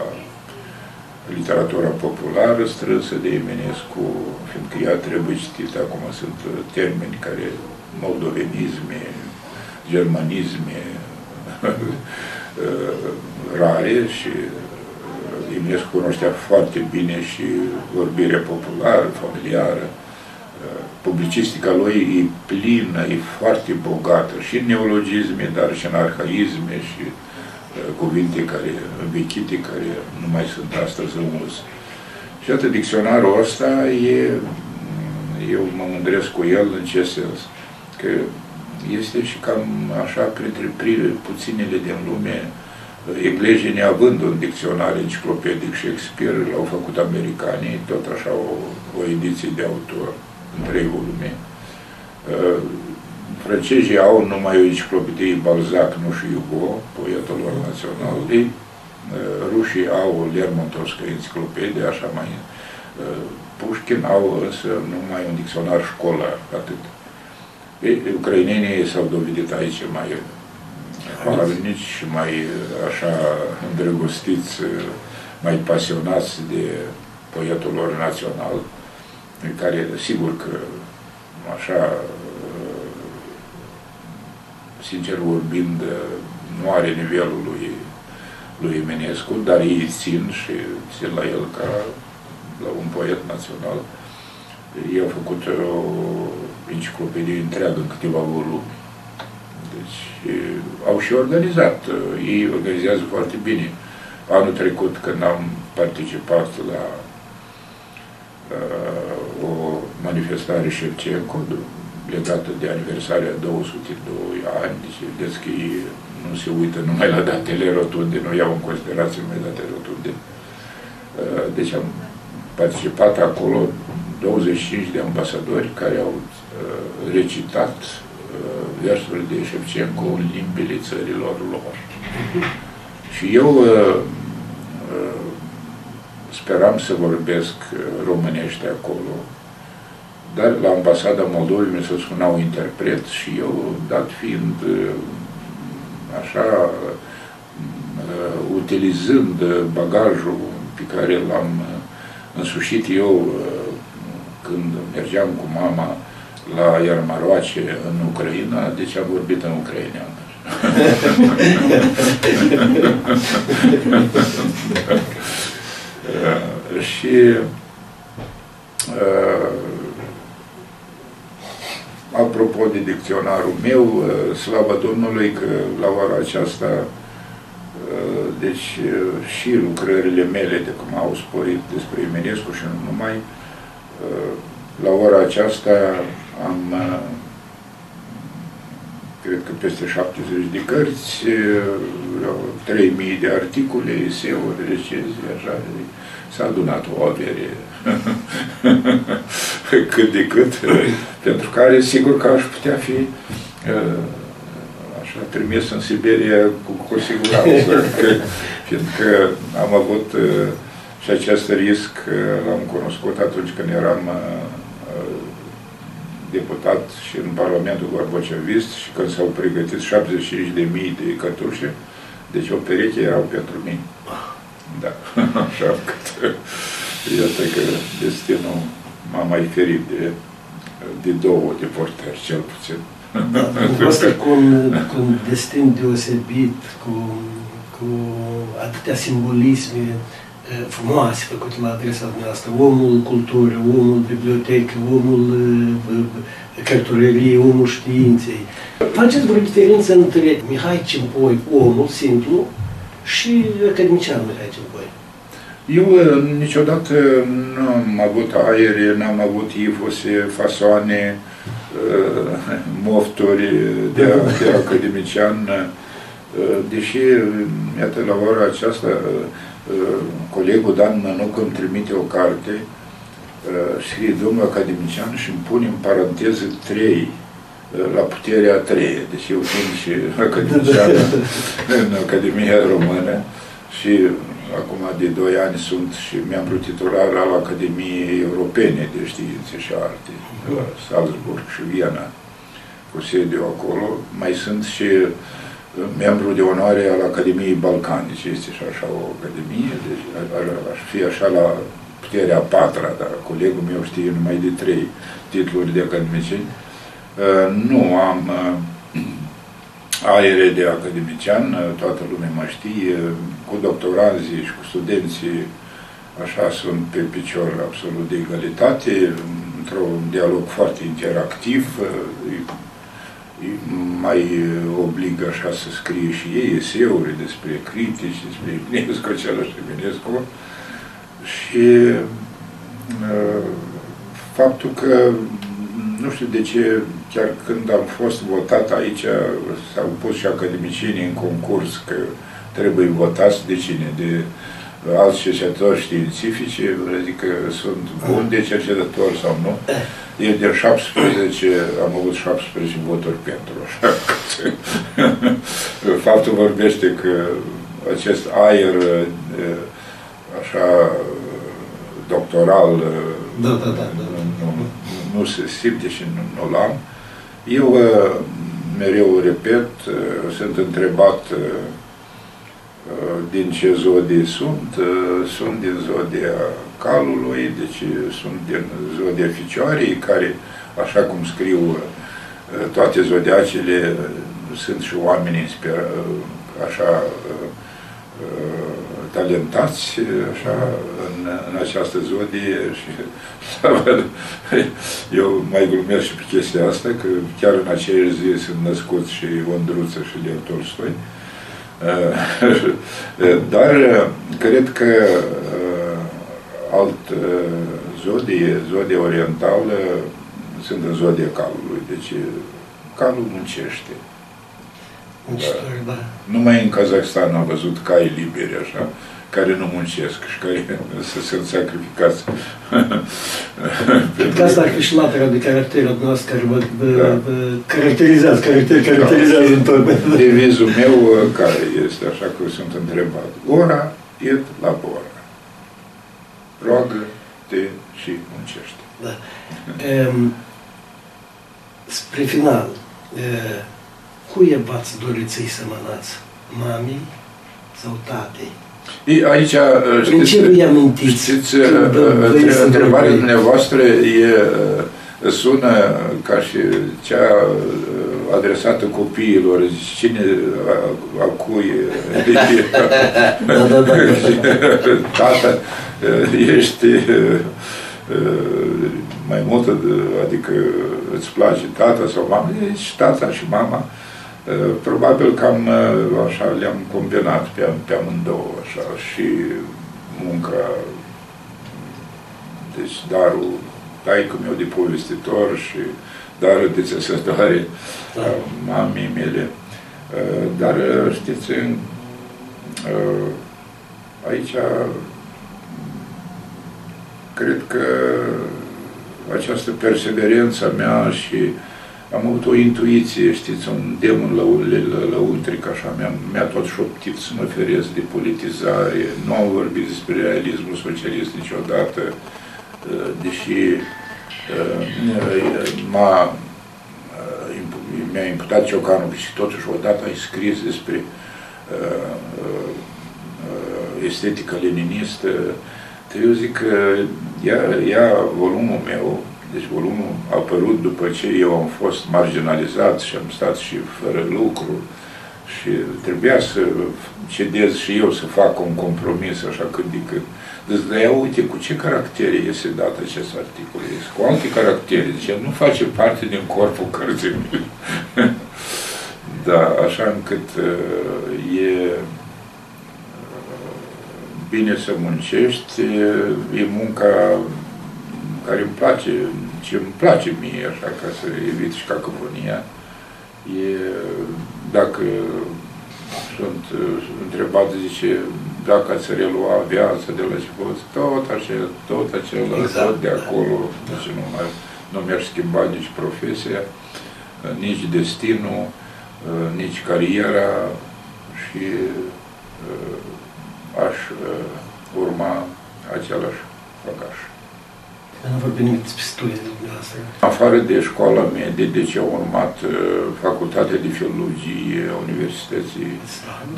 literatura populară strânsă de Eminescu, fiindcă ea trebuie citită, acum sunt termeni care moldovenisme, germanisme rare și Eminescu cunoștea foarte bine și vorbirea populară, familiară, publicistica lui e plină, e foarte bogată și în neologisme, dar și în arhaisme și uh, cuvinte care, vechite, care nu mai sunt astăzi în uz. Și atât dicționarul ăsta e, eu mă mândresc cu el în ce sens? Că este și cam așa printre puținele din lume englezii neavând un dicționar enciclopedic Shakespeare, l-au făcut americanii, tot așa o, o ediție de autor în trei volume. Uh, francezii au numai o enciclopedie Balzac, nu și Hugo, poetul lor național. Uh, rușii au Lermontovskă enciclopedie, așa mai... Uh, Pușkin au însă numai un dicționar școlar, atât. Ucrainenii s-au dovedit aici mai harnici, mai așa îndrăgostiți, mai pasionați de poetul lor național în care, sigur că, așa, sincer vorbind, nu are nivelul lui, lui Eminescu, dar ei țin și țin la el ca la un poet național. Ei au făcut o enciclopedie întreagă în câteva volume. Deci au și organizat. Ei organizează foarte bine. Anul trecut, când am participat la uh, o manifestare Șevcenco, legată de aniversarea 202 ani, deci vedeți că ei nu se uită numai la datele rotunde, nu iau în considerație numai datele rotunde. Uh, deci am participat acolo 25 de ambasadori care au uh, recitat uh, versurile de Șevcenco în limbile țărilor lor. Și eu speram să vorbesc românește acolo, dar la ambasada Moldovei mi se spunea un interpret și eu, dat fiind așa, utilizând bagajul pe care l-am însușit eu când mergeam cu mama la Iarmaroace în Ucraina, deci am vorbit în ucraineană. și uh, apropo de dicționarul meu, uh, slavă Domnului că la ora aceasta uh, deci și lucrările mele de cum au sporit despre Eminescu și nu numai, la ora aceasta am cred că peste 70 de cărți, 3000 de articole, eseuri, recenzii, așa, s-a adunat o avere. Cât de cât, pentru care sigur că aș putea fi așa trimis în Siberia cu, cu siguranță, că, fiindcă am avut și acest risc l-am cunoscut atunci când eram deputat și în Parlamentul Gorbocevist și când s-au pregătit 75.000 de cătușe, deci o pereche erau pentru mine. Da, așa că iată că destinul m-a mai ferit de, de două deportări, cel puțin. Da, dumneavoastră cu un, cu un destin deosebit, cu, cu atâtea simbolisme, frumoase făcute la adresa dumneavoastră, omul culturii, omul bibliotecă, omul cărturăriei, omul științei. Faceți vreo diferență între Mihai Cimpoi, omul simplu, și academicianul Mihai Cimpoi? Eu niciodată nu am avut aere, n-am avut ifose, fasoane, mofturi de, de academician, deși, iată, la ora aceasta, colegul Dan Mănuc îmi trimite o carte, scrie domnul academician și îmi pune în paranteză trei, la puterea a treia. Deci eu fiind și academician în Academia Română și acum de doi ani sunt și membru titular al Academiei Europene de Științe și Arte, la Salzburg și Viena, cu sediu acolo. Mai sunt și membru de onoare al Academiei Balcanice, este și așa o academie, deci aș fi așa la puterea a patra, dar colegul meu știe numai de trei titluri de academicieni. Uh, nu am uh, aere de academician, uh, toată lumea mă știe, cu doctoranzii și cu studenții așa sunt pe picior absolut de egalitate, într-un dialog foarte interactiv, mai obligă așa să scrie și ei eseuri despre critici, despre Eminescu, același Eminescu. Și uh, faptul că, nu știu de ce, chiar când am fost votat aici, s-au pus și academicienii în concurs că trebuie votați de cine? De alți cercetători științifici, zic că sunt buni de cercetători sau nu. Eu de 17 am avut 17 voturi pentru. Așa. Faptul vorbește că acest aer așa doctoral da, da, da, da. Nu, nu se simte și nu, nu l-am. Eu mereu repet, sunt întrebat din ce zodie sunt, sunt din zodia calului, deci sunt din zodia ficioarei, care, așa cum scriu toate zodiacele, sunt și oameni inspira, așa talentați așa, în, în această zodie și eu mai glumesc și pe chestia asta, că chiar în aceeași zi sunt născuți și Ondruță și Lev Tolstoi. Dar cred că alt zodie, zodie orientală, sunt în zodia calului, deci calul muncește. Muncitori, da. Numai în Kazakhstan am văzut cai liberi așa, care nu muncesc și care să se sacrificați. Cred că asta ar fi și latera de caracter al noastră care vă, vă, da. vă caracterizează, caracter, caracterizează da. în tot. Devizul meu care este, așa că sunt întrebat, ora et labora. Roagă-te și muncește. Da. Um, spre final, uh, Cuie v-ați dorit să-i semănați? Mamii sau tatei? Aici, Prin ce vă amintiți? Știți, întrebarea dumneavoastră e, sună ca și cea adresată copiilor, zice, cine a, a cui da, da, da. tata, ești mai mult, adică îți place tata sau mama, ești tata și mama Eh, probabil că am, eh, așa, le-am combinat pe, pe amândouă, așa, și munca, deci darul taică meu de povestitor și darul de țesătoare da. mamei mele. Eh, dar, știți, aici cred că această perseverență mea și uh, am avut o intuiție, știți, un demon la, la, la ultric, așa, mi-a, mi tot șoptit să mă feresc de politizare, nu am vorbit despre realismul socialist niciodată, uh, deși uh, m-a, uh, mi-a imputat Ciocanul și totuși odată ai scris despre estetica leninistă, eu zic că ia, ia volumul meu, deci volumul a apărut după ce eu am fost marginalizat și am stat și fără lucru și trebuia să cedez și eu să fac un compromis așa cât de cât. Deci, de ia uite cu ce caractere este dat acest articol. Este cu alte caractere. Deci nu face parte din corpul cărții Da, așa încât uh, e uh, bine să muncești, e munca care îmi place, ce îmi place mie, așa, ca să evit și cacofonia, e dacă sunt întrebat, zice, dacă ați relua viața de la început, tot așa, tot acela, exact. tot de acolo, deci nu, mai, nu mi-aș schimba nici profesia, nici destinul, nici cariera și uh, aș uh, urma același făgaș. Dar nu vorbim nimic despre studiile dumneavoastră. Afară de școala medie, deci am urmat uh, Facultatea de Filologie a Universității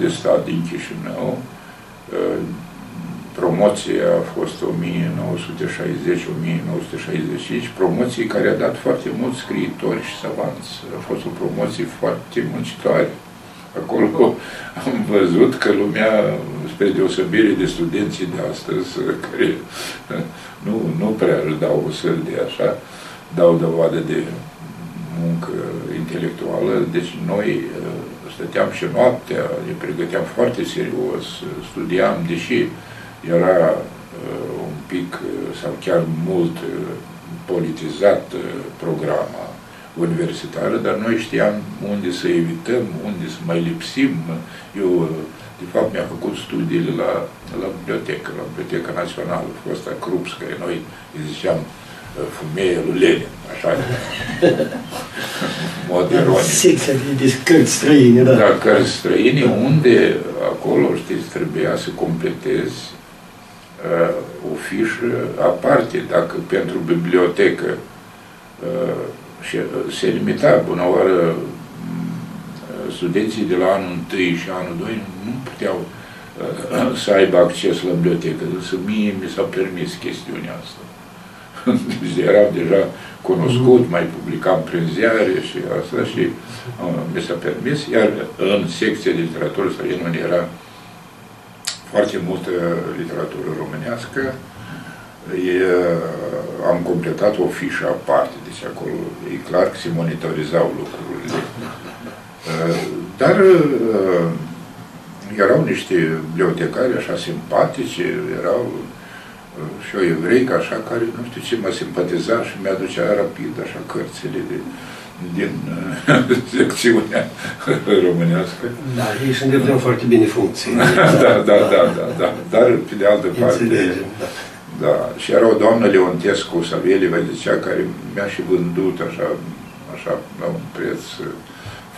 de Stat din Chișinău. Uh, promoția a fost 1960-1965, promoții care a dat foarte mulți scriitori și savanți. A fost o promoție foarte muncitoare. Acolo am văzut că lumea, spre deosebire de studenții de astăzi, care nu, nu prea își dau săl de așa, dau dovadă de muncă intelectuală, deci noi uh, stăteam și noaptea, ne pregăteam foarte serios, studiam, deși era uh, un pic uh, sau chiar mult politizat programa universitară, dar noi știam unde să evităm, unde să mai lipsim. Eu de fapt, mi-a făcut studiile la, la bibliotecă, la Biblioteca Națională, fosta care noi îi ziceam uh, fumeie lui Lenin, așa, mod ironic. Secția de cărți străine, da. Da, cărți străine, unde acolo, știți, trebuia să completezi uh, o fișă aparte, dacă pentru bibliotecă uh, și uh, se limita, bună oară, studenții de la anul 1 și anul 2 nu puteau uh, să aibă acces la bibliotecă, însă mie mi s-a permis chestiunea asta. deci eram deja cunoscut, mai publicam prin ziare și asta și uh, mi s-a permis, iar în secția de literatură străină unde era foarte multă literatură românească, e, am completat o fișă aparte, deci acolo e clar că se monitorizau lucrurile. Dar erau niște bibliotecari așa simpatice, erau și o evreică, așa, care nu știu ce mă simpatiza și mi-aducea rapid așa cărțile de, din uh, secțiunea românească. Da, ei și îndeplineau foarte bine funcții. da, da, da, da, da. Dar, pe de altă parte, da. Da. Și era o doamnă Leontescu Savelieva, zicea, care mi-a și vândut așa, așa, la un preț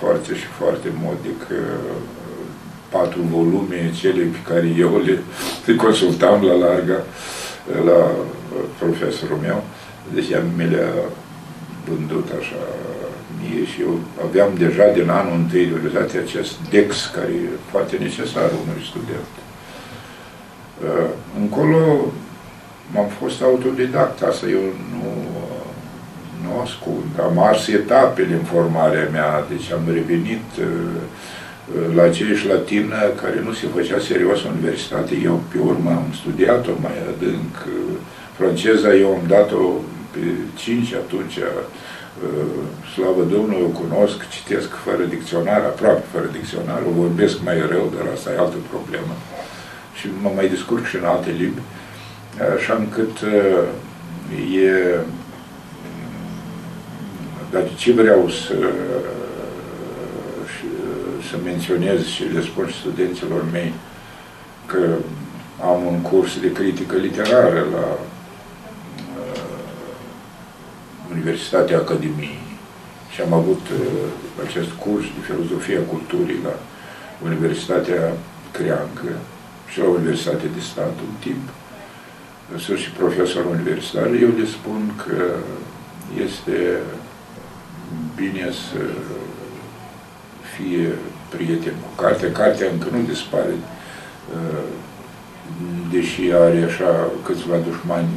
foarte și foarte modic patru volume, cele pe care eu le, le consultam la larga la profesorul meu. Deci ea mi le-a vândut așa mie și eu aveam deja din anul întâi de universitate acest DEX care e foarte necesar unui student. Uh, încolo m-am fost autodidact, asta eu nu, nu ascund. Am ars etapele în formarea mea, deci am revenit uh, la aceeași latină care nu se făcea serios în universitate. Eu, pe urmă, am studiat-o mai adânc. Franceza eu am dat-o pe 5 atunci, uh, slavă Domnului, o cunosc, citesc fără dicționar, aproape fără dicționar, o vorbesc mai rău, dar asta e altă problemă. Și mă mai descurc și în alte limbi, așa încât uh, e... Dar ce vreau să să menționez și le spun studenților mei că am un curs de critică literară la uh, Universitatea Academiei și am avut uh, acest curs de filozofia culturii la Universitatea Creangă și la Universitatea de Stat un timp. Sunt și profesor universitar. Eu le spun că este bine să fie prieten cu cartea. Cartea încă nu dispare, uh, deși are așa câțiva dușmani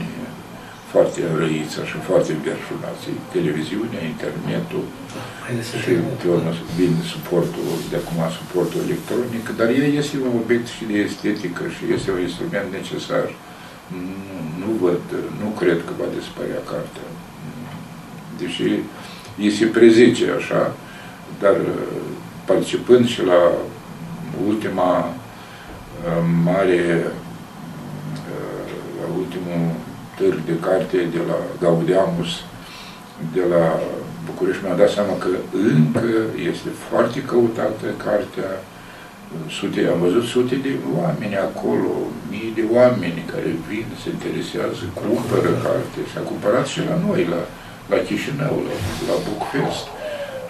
foarte înrăiți, așa foarte înverșunați. Televiziunea, internetul și pe urmă vine suportul, de acum suportul electronic, dar ea este un obiect și de estetică și este un instrument necesar. Nu, nu văd, nu cred că va dispărea cartea. Deși îi se prezice așa, dar participând și la ultima uh, mare, uh, la ultimul târg de carte de la Gaudeamus, de la București, mi-am dat seama că încă este foarte căutată cartea, sute, am văzut sute de oameni acolo, mii de oameni care vin, se interesează, cumpără carte. S-a cumpărat și la noi, la, la Chișinău, la, la Bookfest.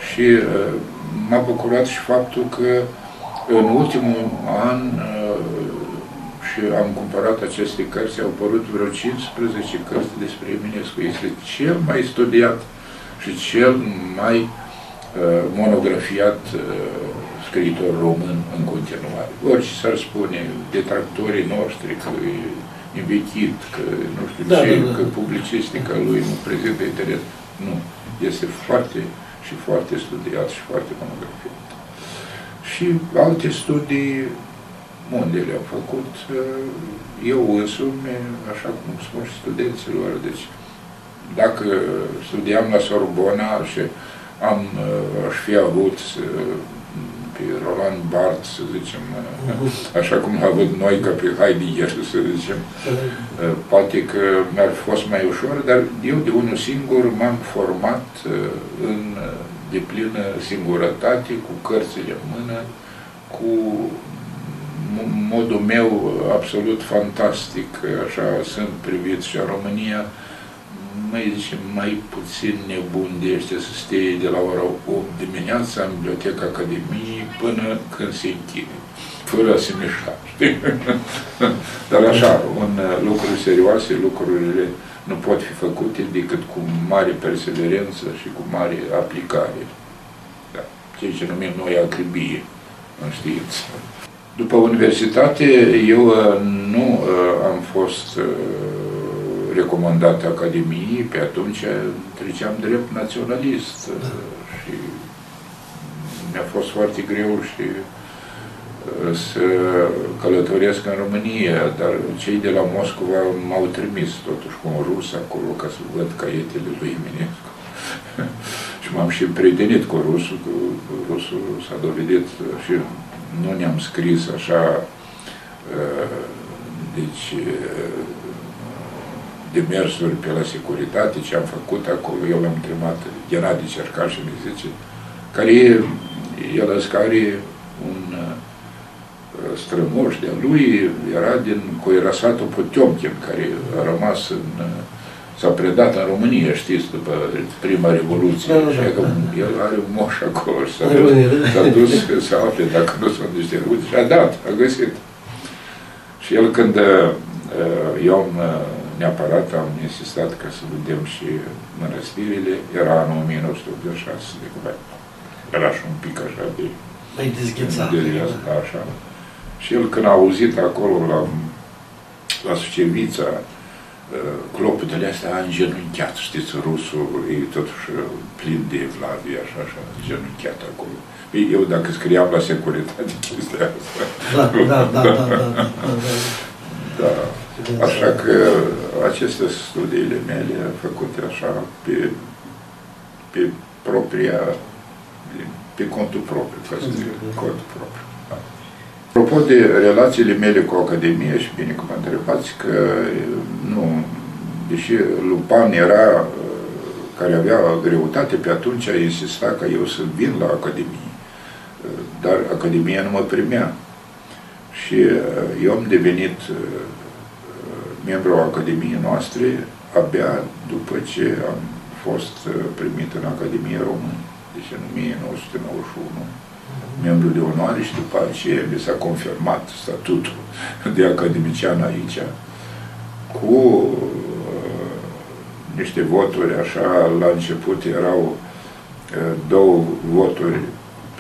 Și uh, m-a bucurat și faptul că în ultimul an uh, și am cumpărat aceste cărți, au apărut vreo 15 cărți despre Eminescu. Este cel mai studiat și cel mai uh, monografiat uh, scriitor român în continuare. Orice s-ar spune, detractorii noștri, că e învechit, că nu știu da, ce, da, da. că publicistica lui nu prezintă interes. Nu. Este foarte și foarte studiat și foarte monografiat. Și alte studii unde le-am făcut uh, eu însumi, așa cum spun și studenților, deci dacă studiam la Sorbona și am, uh, aș fi avut pe Roland Barthes, să zicem, uh, așa cum a avut noi ca pe Heidegger, să zicem, poate că mi-ar fost mai ușor, dar eu de unul singur m-am format în deplină singurătate, cu cărțile în mână, cu modul meu absolut fantastic, așa sunt privit și în România, mai zicem, mai puțin nebun de ăștia să stea de la ora 8 dimineața în Biblioteca Academiei până când se închide, fără a se mișca, Dar așa, un lucruri serioase, lucrurile nu pot fi făcute decât cu mare perseverență și cu mare aplicare. Da. Ceea ce numim noi acribie în știință. După universitate, eu uh, nu uh, am fost uh, recomandat Academiei, pe atunci treceam drept naționalist și mi-a fost foarte greu și să călătoresc în România, dar cei de la Moscova m-au trimis totuși cu un rus acolo ca să văd caietele lui Eminescu. și m-am și prietenit cu rusul, cu rusul s-a dovedit și nu ne-am scris așa, uh, deci uh, demersuri pe la securitate, ce am făcut acolo, eu l-am întrebat, Ghenadi Cercaș și mi zice, care e, el care un uh, strămoș de lui, era din Coirasatul Potiomkin, care a rămas în uh, s-a predat în România, știți, după prima revoluție. Da, da, da. Că el are un moș acolo și s-a dus, s-a dus să afle dacă nu sunt niște ruți și a dat, a găsit. Și el când uh, eu am uh, neapărat am insistat ca să vedem și mănăstirile, era în 1986, de cum era și un pic așa de... Mai dezghețat. De, da, așa. Și el când a auzit acolo la, la Sucevița, uh, clopotele astea a îngenunchiat, știți, rusul e totuși plin de evlavie, așa, așa, îngenunchiat acolo. Eu dacă scriam la securitate chestia asta. Da, da, da, da, da, da, da. da. Așa că aceste studiile mele făcute așa pe, pe propria, pe contul propriu, ca să zic, contul propriu. Da. Apropo de relațiile mele cu Academia și bine că mă întrebați că nu, deși Lupan era care avea greutate pe atunci, a insistat ca eu să vin la Academie. Dar Academia nu mă primea. Și eu am devenit membru al Academiei noastre abia după ce am fost uh, primit în Academia Română, deci în 1991, membru de onoare și după aceea mi s-a confirmat statutul de academician aici, cu uh, niște voturi așa, la început erau uh, două voturi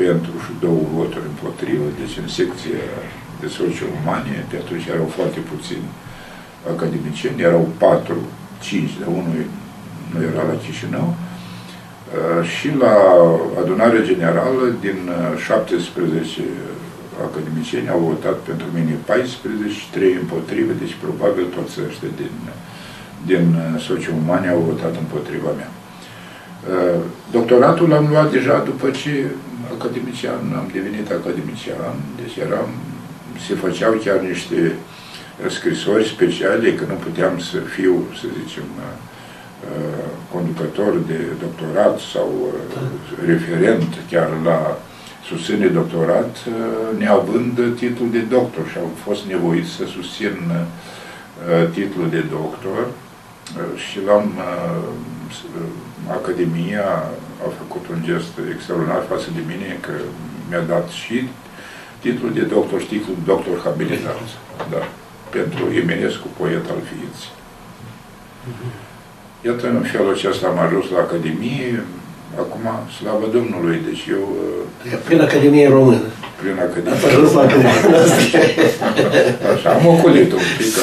pentru și două voturi împotrivă, deci în secția de socio-umane, pe atunci erau foarte puțini academicieni, erau patru, cinci, de unul nu era la Chișinău, uh, și la adunarea generală din 17 uh, academicieni au votat pentru mine 14 și 3 împotrivă, deci probabil toți ăștia din, din uh, socio-umani au votat împotriva mea. Doctoratul l-am luat deja după ce academician, am devenit academician, deci eram, se făceau chiar niște scrisori speciale, că nu puteam să fiu, să zicem, uh, conducător de doctorat sau uh, referent chiar la susține doctorat, uh, neavând titlul de doctor. Și am fost nevoit să susțin titlul de doctor și la Academia a făcut un gest extraordinar față de mine că mi-a dat și titlul de doctor. Și titlul doctor habilitat. Da pentru Eminescu, poet al ființei. Iată, în felul acesta am ajuns la Academie, acum, slavă Domnului, deci eu... Uh, prin Academie Română. Prin Academie Ați ajuns la Academie Așa, am ocolit un pic,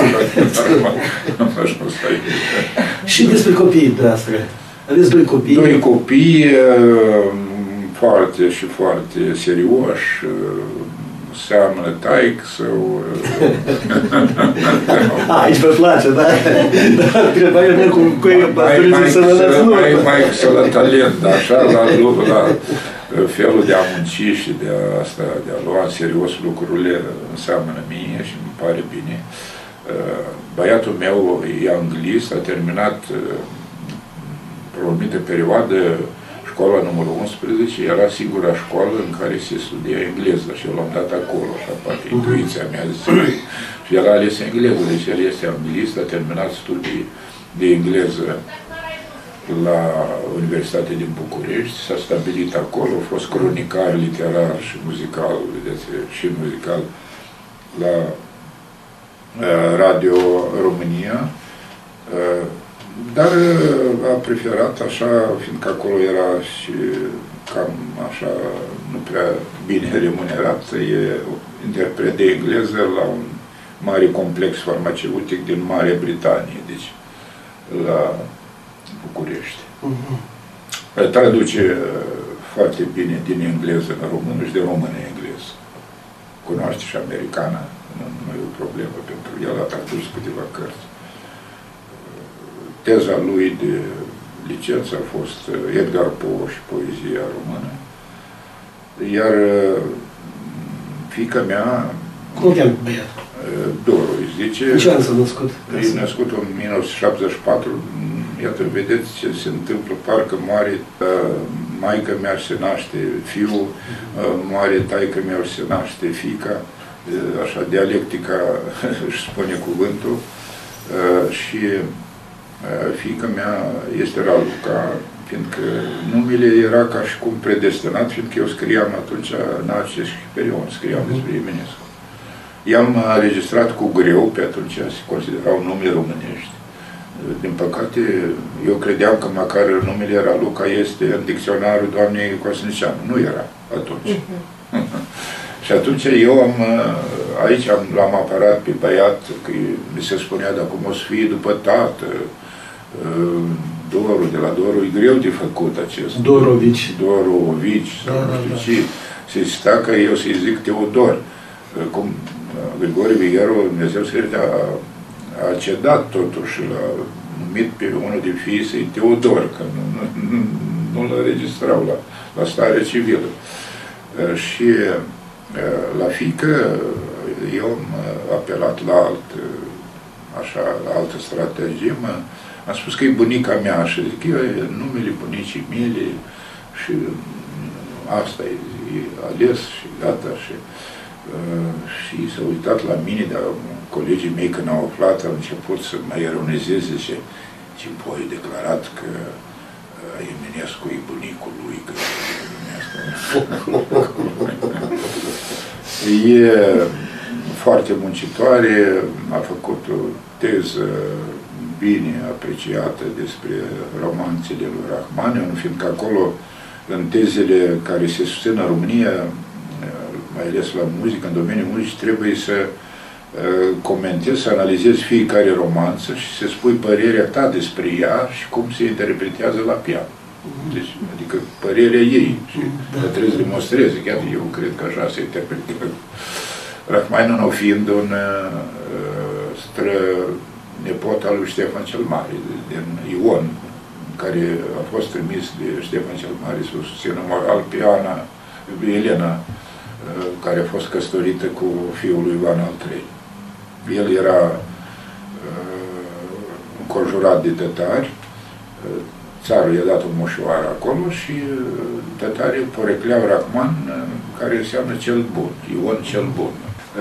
am ajuns aici. Și despre copiii noastre. Aveți doi copii? Doi copii uh, foarte și foarte serioși, uh, seamănă taic sau... A, aici vă place, da? da Întreba eu mie cum cu ei pasturiții să vă Mai, mai să la talent, așa, la, la felul de a munci și de a, asta, de a lua în serios lucrurile înseamnă mie și îmi pare bine. Băiatul meu e anglist, a terminat o anumită perioadă școala numărul 11 era singura școală în care se studia engleză și eu l-am dat acolo, așa, poate mhm. intuiția mea zice. și el a ales engleză, deci el este anglist, a terminat studii de engleză la Universitatea din București, s-a stabilit acolo, a fost cronicar literar și muzical, vedeți, și muzical la uh, Radio România. Uh, dar uh, a preferat așa, fiindcă acolo era și cam așa, nu prea bine remunerat, e interpret de engleză la un mare complex farmaceutic din Marea Britanie, deci la București. Uh-huh. Traduce uh, foarte bine din engleză în română și de română în engleză. Cunoaște și americana, nu, nu e o problemă pentru el, a tradus câteva cărți teza lui de licență a fost uh, Edgar Poe și poezia română, iar uh, fica mea, Cum îl cheamă băiatul? Doru îi zice. În ce an s-a născut? E născut în 1974. Iată, vedeți ce se întâmplă. Parcă moare uh, maică mea și se naște fiul, uh, moare taică mea și se naște fica. Uh, așa, dialectica își spune cuvântul. Uh, și uh, fica mea este Raluca, fiindcă numele era ca și cum predestinat, fiindcă eu scriam atunci în acest perioadă, scriam despre Eminescu. I-am înregistrat cu greu, pe atunci se considerau nume românești. Din păcate, eu credeam că măcar numele era Luca este în dicționarul doamnei Cosnicianu. Nu era atunci. Uh-huh. și atunci eu am, aici am, l-am apărat pe băiat, că mi se spunea de acum o să fie după tată, Doru, de la Doru, e greu de făcut acest. Dorovici. Dorovici, sau da, nu știu da, ce. Se sta că eu să-i zic Teodor. Cum Grigore Vigheru, Dumnezeu să a, a cedat totuși, l-a numit pe unul din fiii săi Teodor, că nu, nu, nu-l înregistrau la, la stare civilă. Și la fică eu am apelat la alt, așa, la altă strategie, mă, am spus că e bunica mea și zic, eu e numele bunicii mele și asta e, e ales și gata și uh, și s-a uitat la mine, dar colegii mei când au aflat au început să mă ironizeze și ce voi declarat că uh, Eminescu e bunicul lui, că e foarte muncitoare, a făcut o teză bine apreciată despre romanțele lui Rahmanian, fiindcă acolo, în tezele care se susțin în România, mai ales la muzică, în domeniul muzicii, trebuie să uh, comentezi, să analizezi fiecare romanță și să spui părerea ta despre ea și cum se interpretează la pian. Deci, adică părerea ei și da. trebuie să demonstreze. Chiar eu cred că așa se interpretează. Rahmaninov fiind un uh, stră nepot al lui Ștefan cel Mare, din Ion, care a fost trimis de Ștefan cel Mare să susțină moral pe Ana, Elena, uh, care a fost căsătorită cu fiul lui Ioan al III. El era uh, înconjurat de tătari, uh, țarul i-a dat o moșoară acolo și uh, tătarii porecleau Rahman, care înseamnă cel bun, Ion cel bun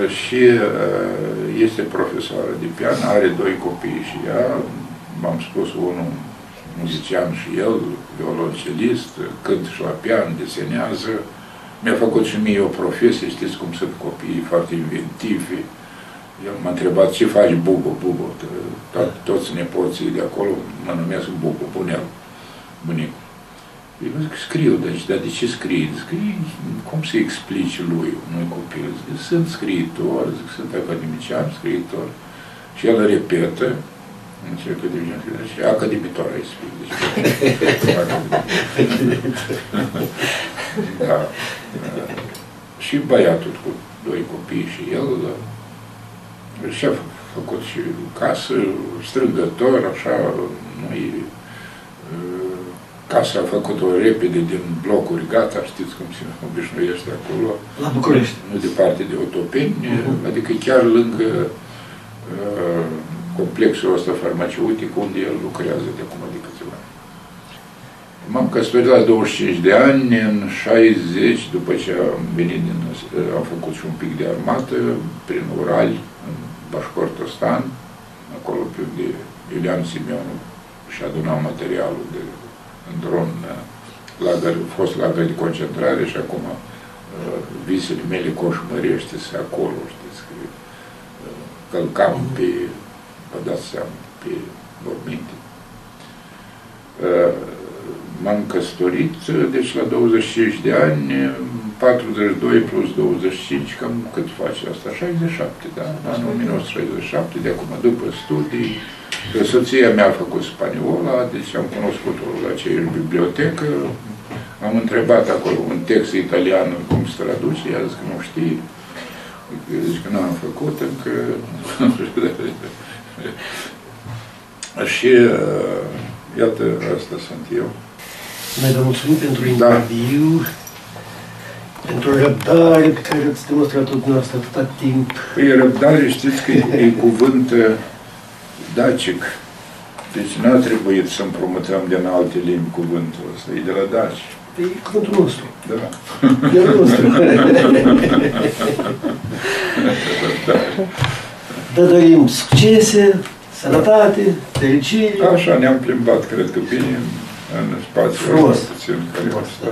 și uh, este profesoară de pian, are doi copii și ea, m-am spus, unul muzician și el, violoncelist, cânt și la pian, desenează. Mi-a făcut și mie o profesie, știți cum sunt copiii foarte inventivi. El m-a întrebat ce faci, Bubu, Bubu, to toți nepoții de acolo mă numesc Bubu, bunel, bunicul. Eu zic, scriu, deci, dar de ce scrii? Scrii, cum să explici lui unui copil? Zic, sunt scriitor, zic, sunt academician, scriitor. Și el repetă, în ce academician, și academitor ai spus. Deci, da. Și băiatul cu doi copii și el și-a făcut și casă, strângător, așa, nu Casa a făcut-o repede din blocuri gata, știți cum se obișnuiește acolo. La București. Nu departe de Otopeni, uh-huh. adică chiar lângă uh, complexul ăsta farmaceutic unde el lucrează de acum de câțiva ani. M-am căsătorit la 25 de ani, în 60, după ce am venit din, am făcut și un pic de armată, prin Urali, în Bașcortostan, acolo pe de Iulian Simeonu și adunam materialul de într-un uh, lagăr, fost lagăr de concentrare și acum uh, visele mele coșmărește să acolo, știți, că uh, călcam pe, vă dați seama, pe morminte. M-am căsătorit, deci la 25 de ani, 42 plus 25, cam cât face asta? 67, da? Anul 1967, de acum după studii, Soția mea a făcut spaniola, deci am cunoscut-o la aceeași bibliotecă. Am întrebat acolo un text italian cum se traduce, ea zis că nu știe. Zic că nu am făcut încă. și uh, iată, asta sunt eu. Mai vă mulțumim pentru da. interviu. Da. pentru răbdare pe care ați demonstrat-o dumneavoastră atâta timp. Păi răbdare știți că e, e cuvânt uh, dacic. Deci n-a trebuit să împrumutăm din alte limbi cuvântul ăsta, e de la daci. E cuvântul nostru. Da. E al nostru. Vă dorim succese, sănătate, fericire. Așa ne-am plimbat, cred că bine, în, în spațiul Frumos. ăsta puțin care Frumos, a da.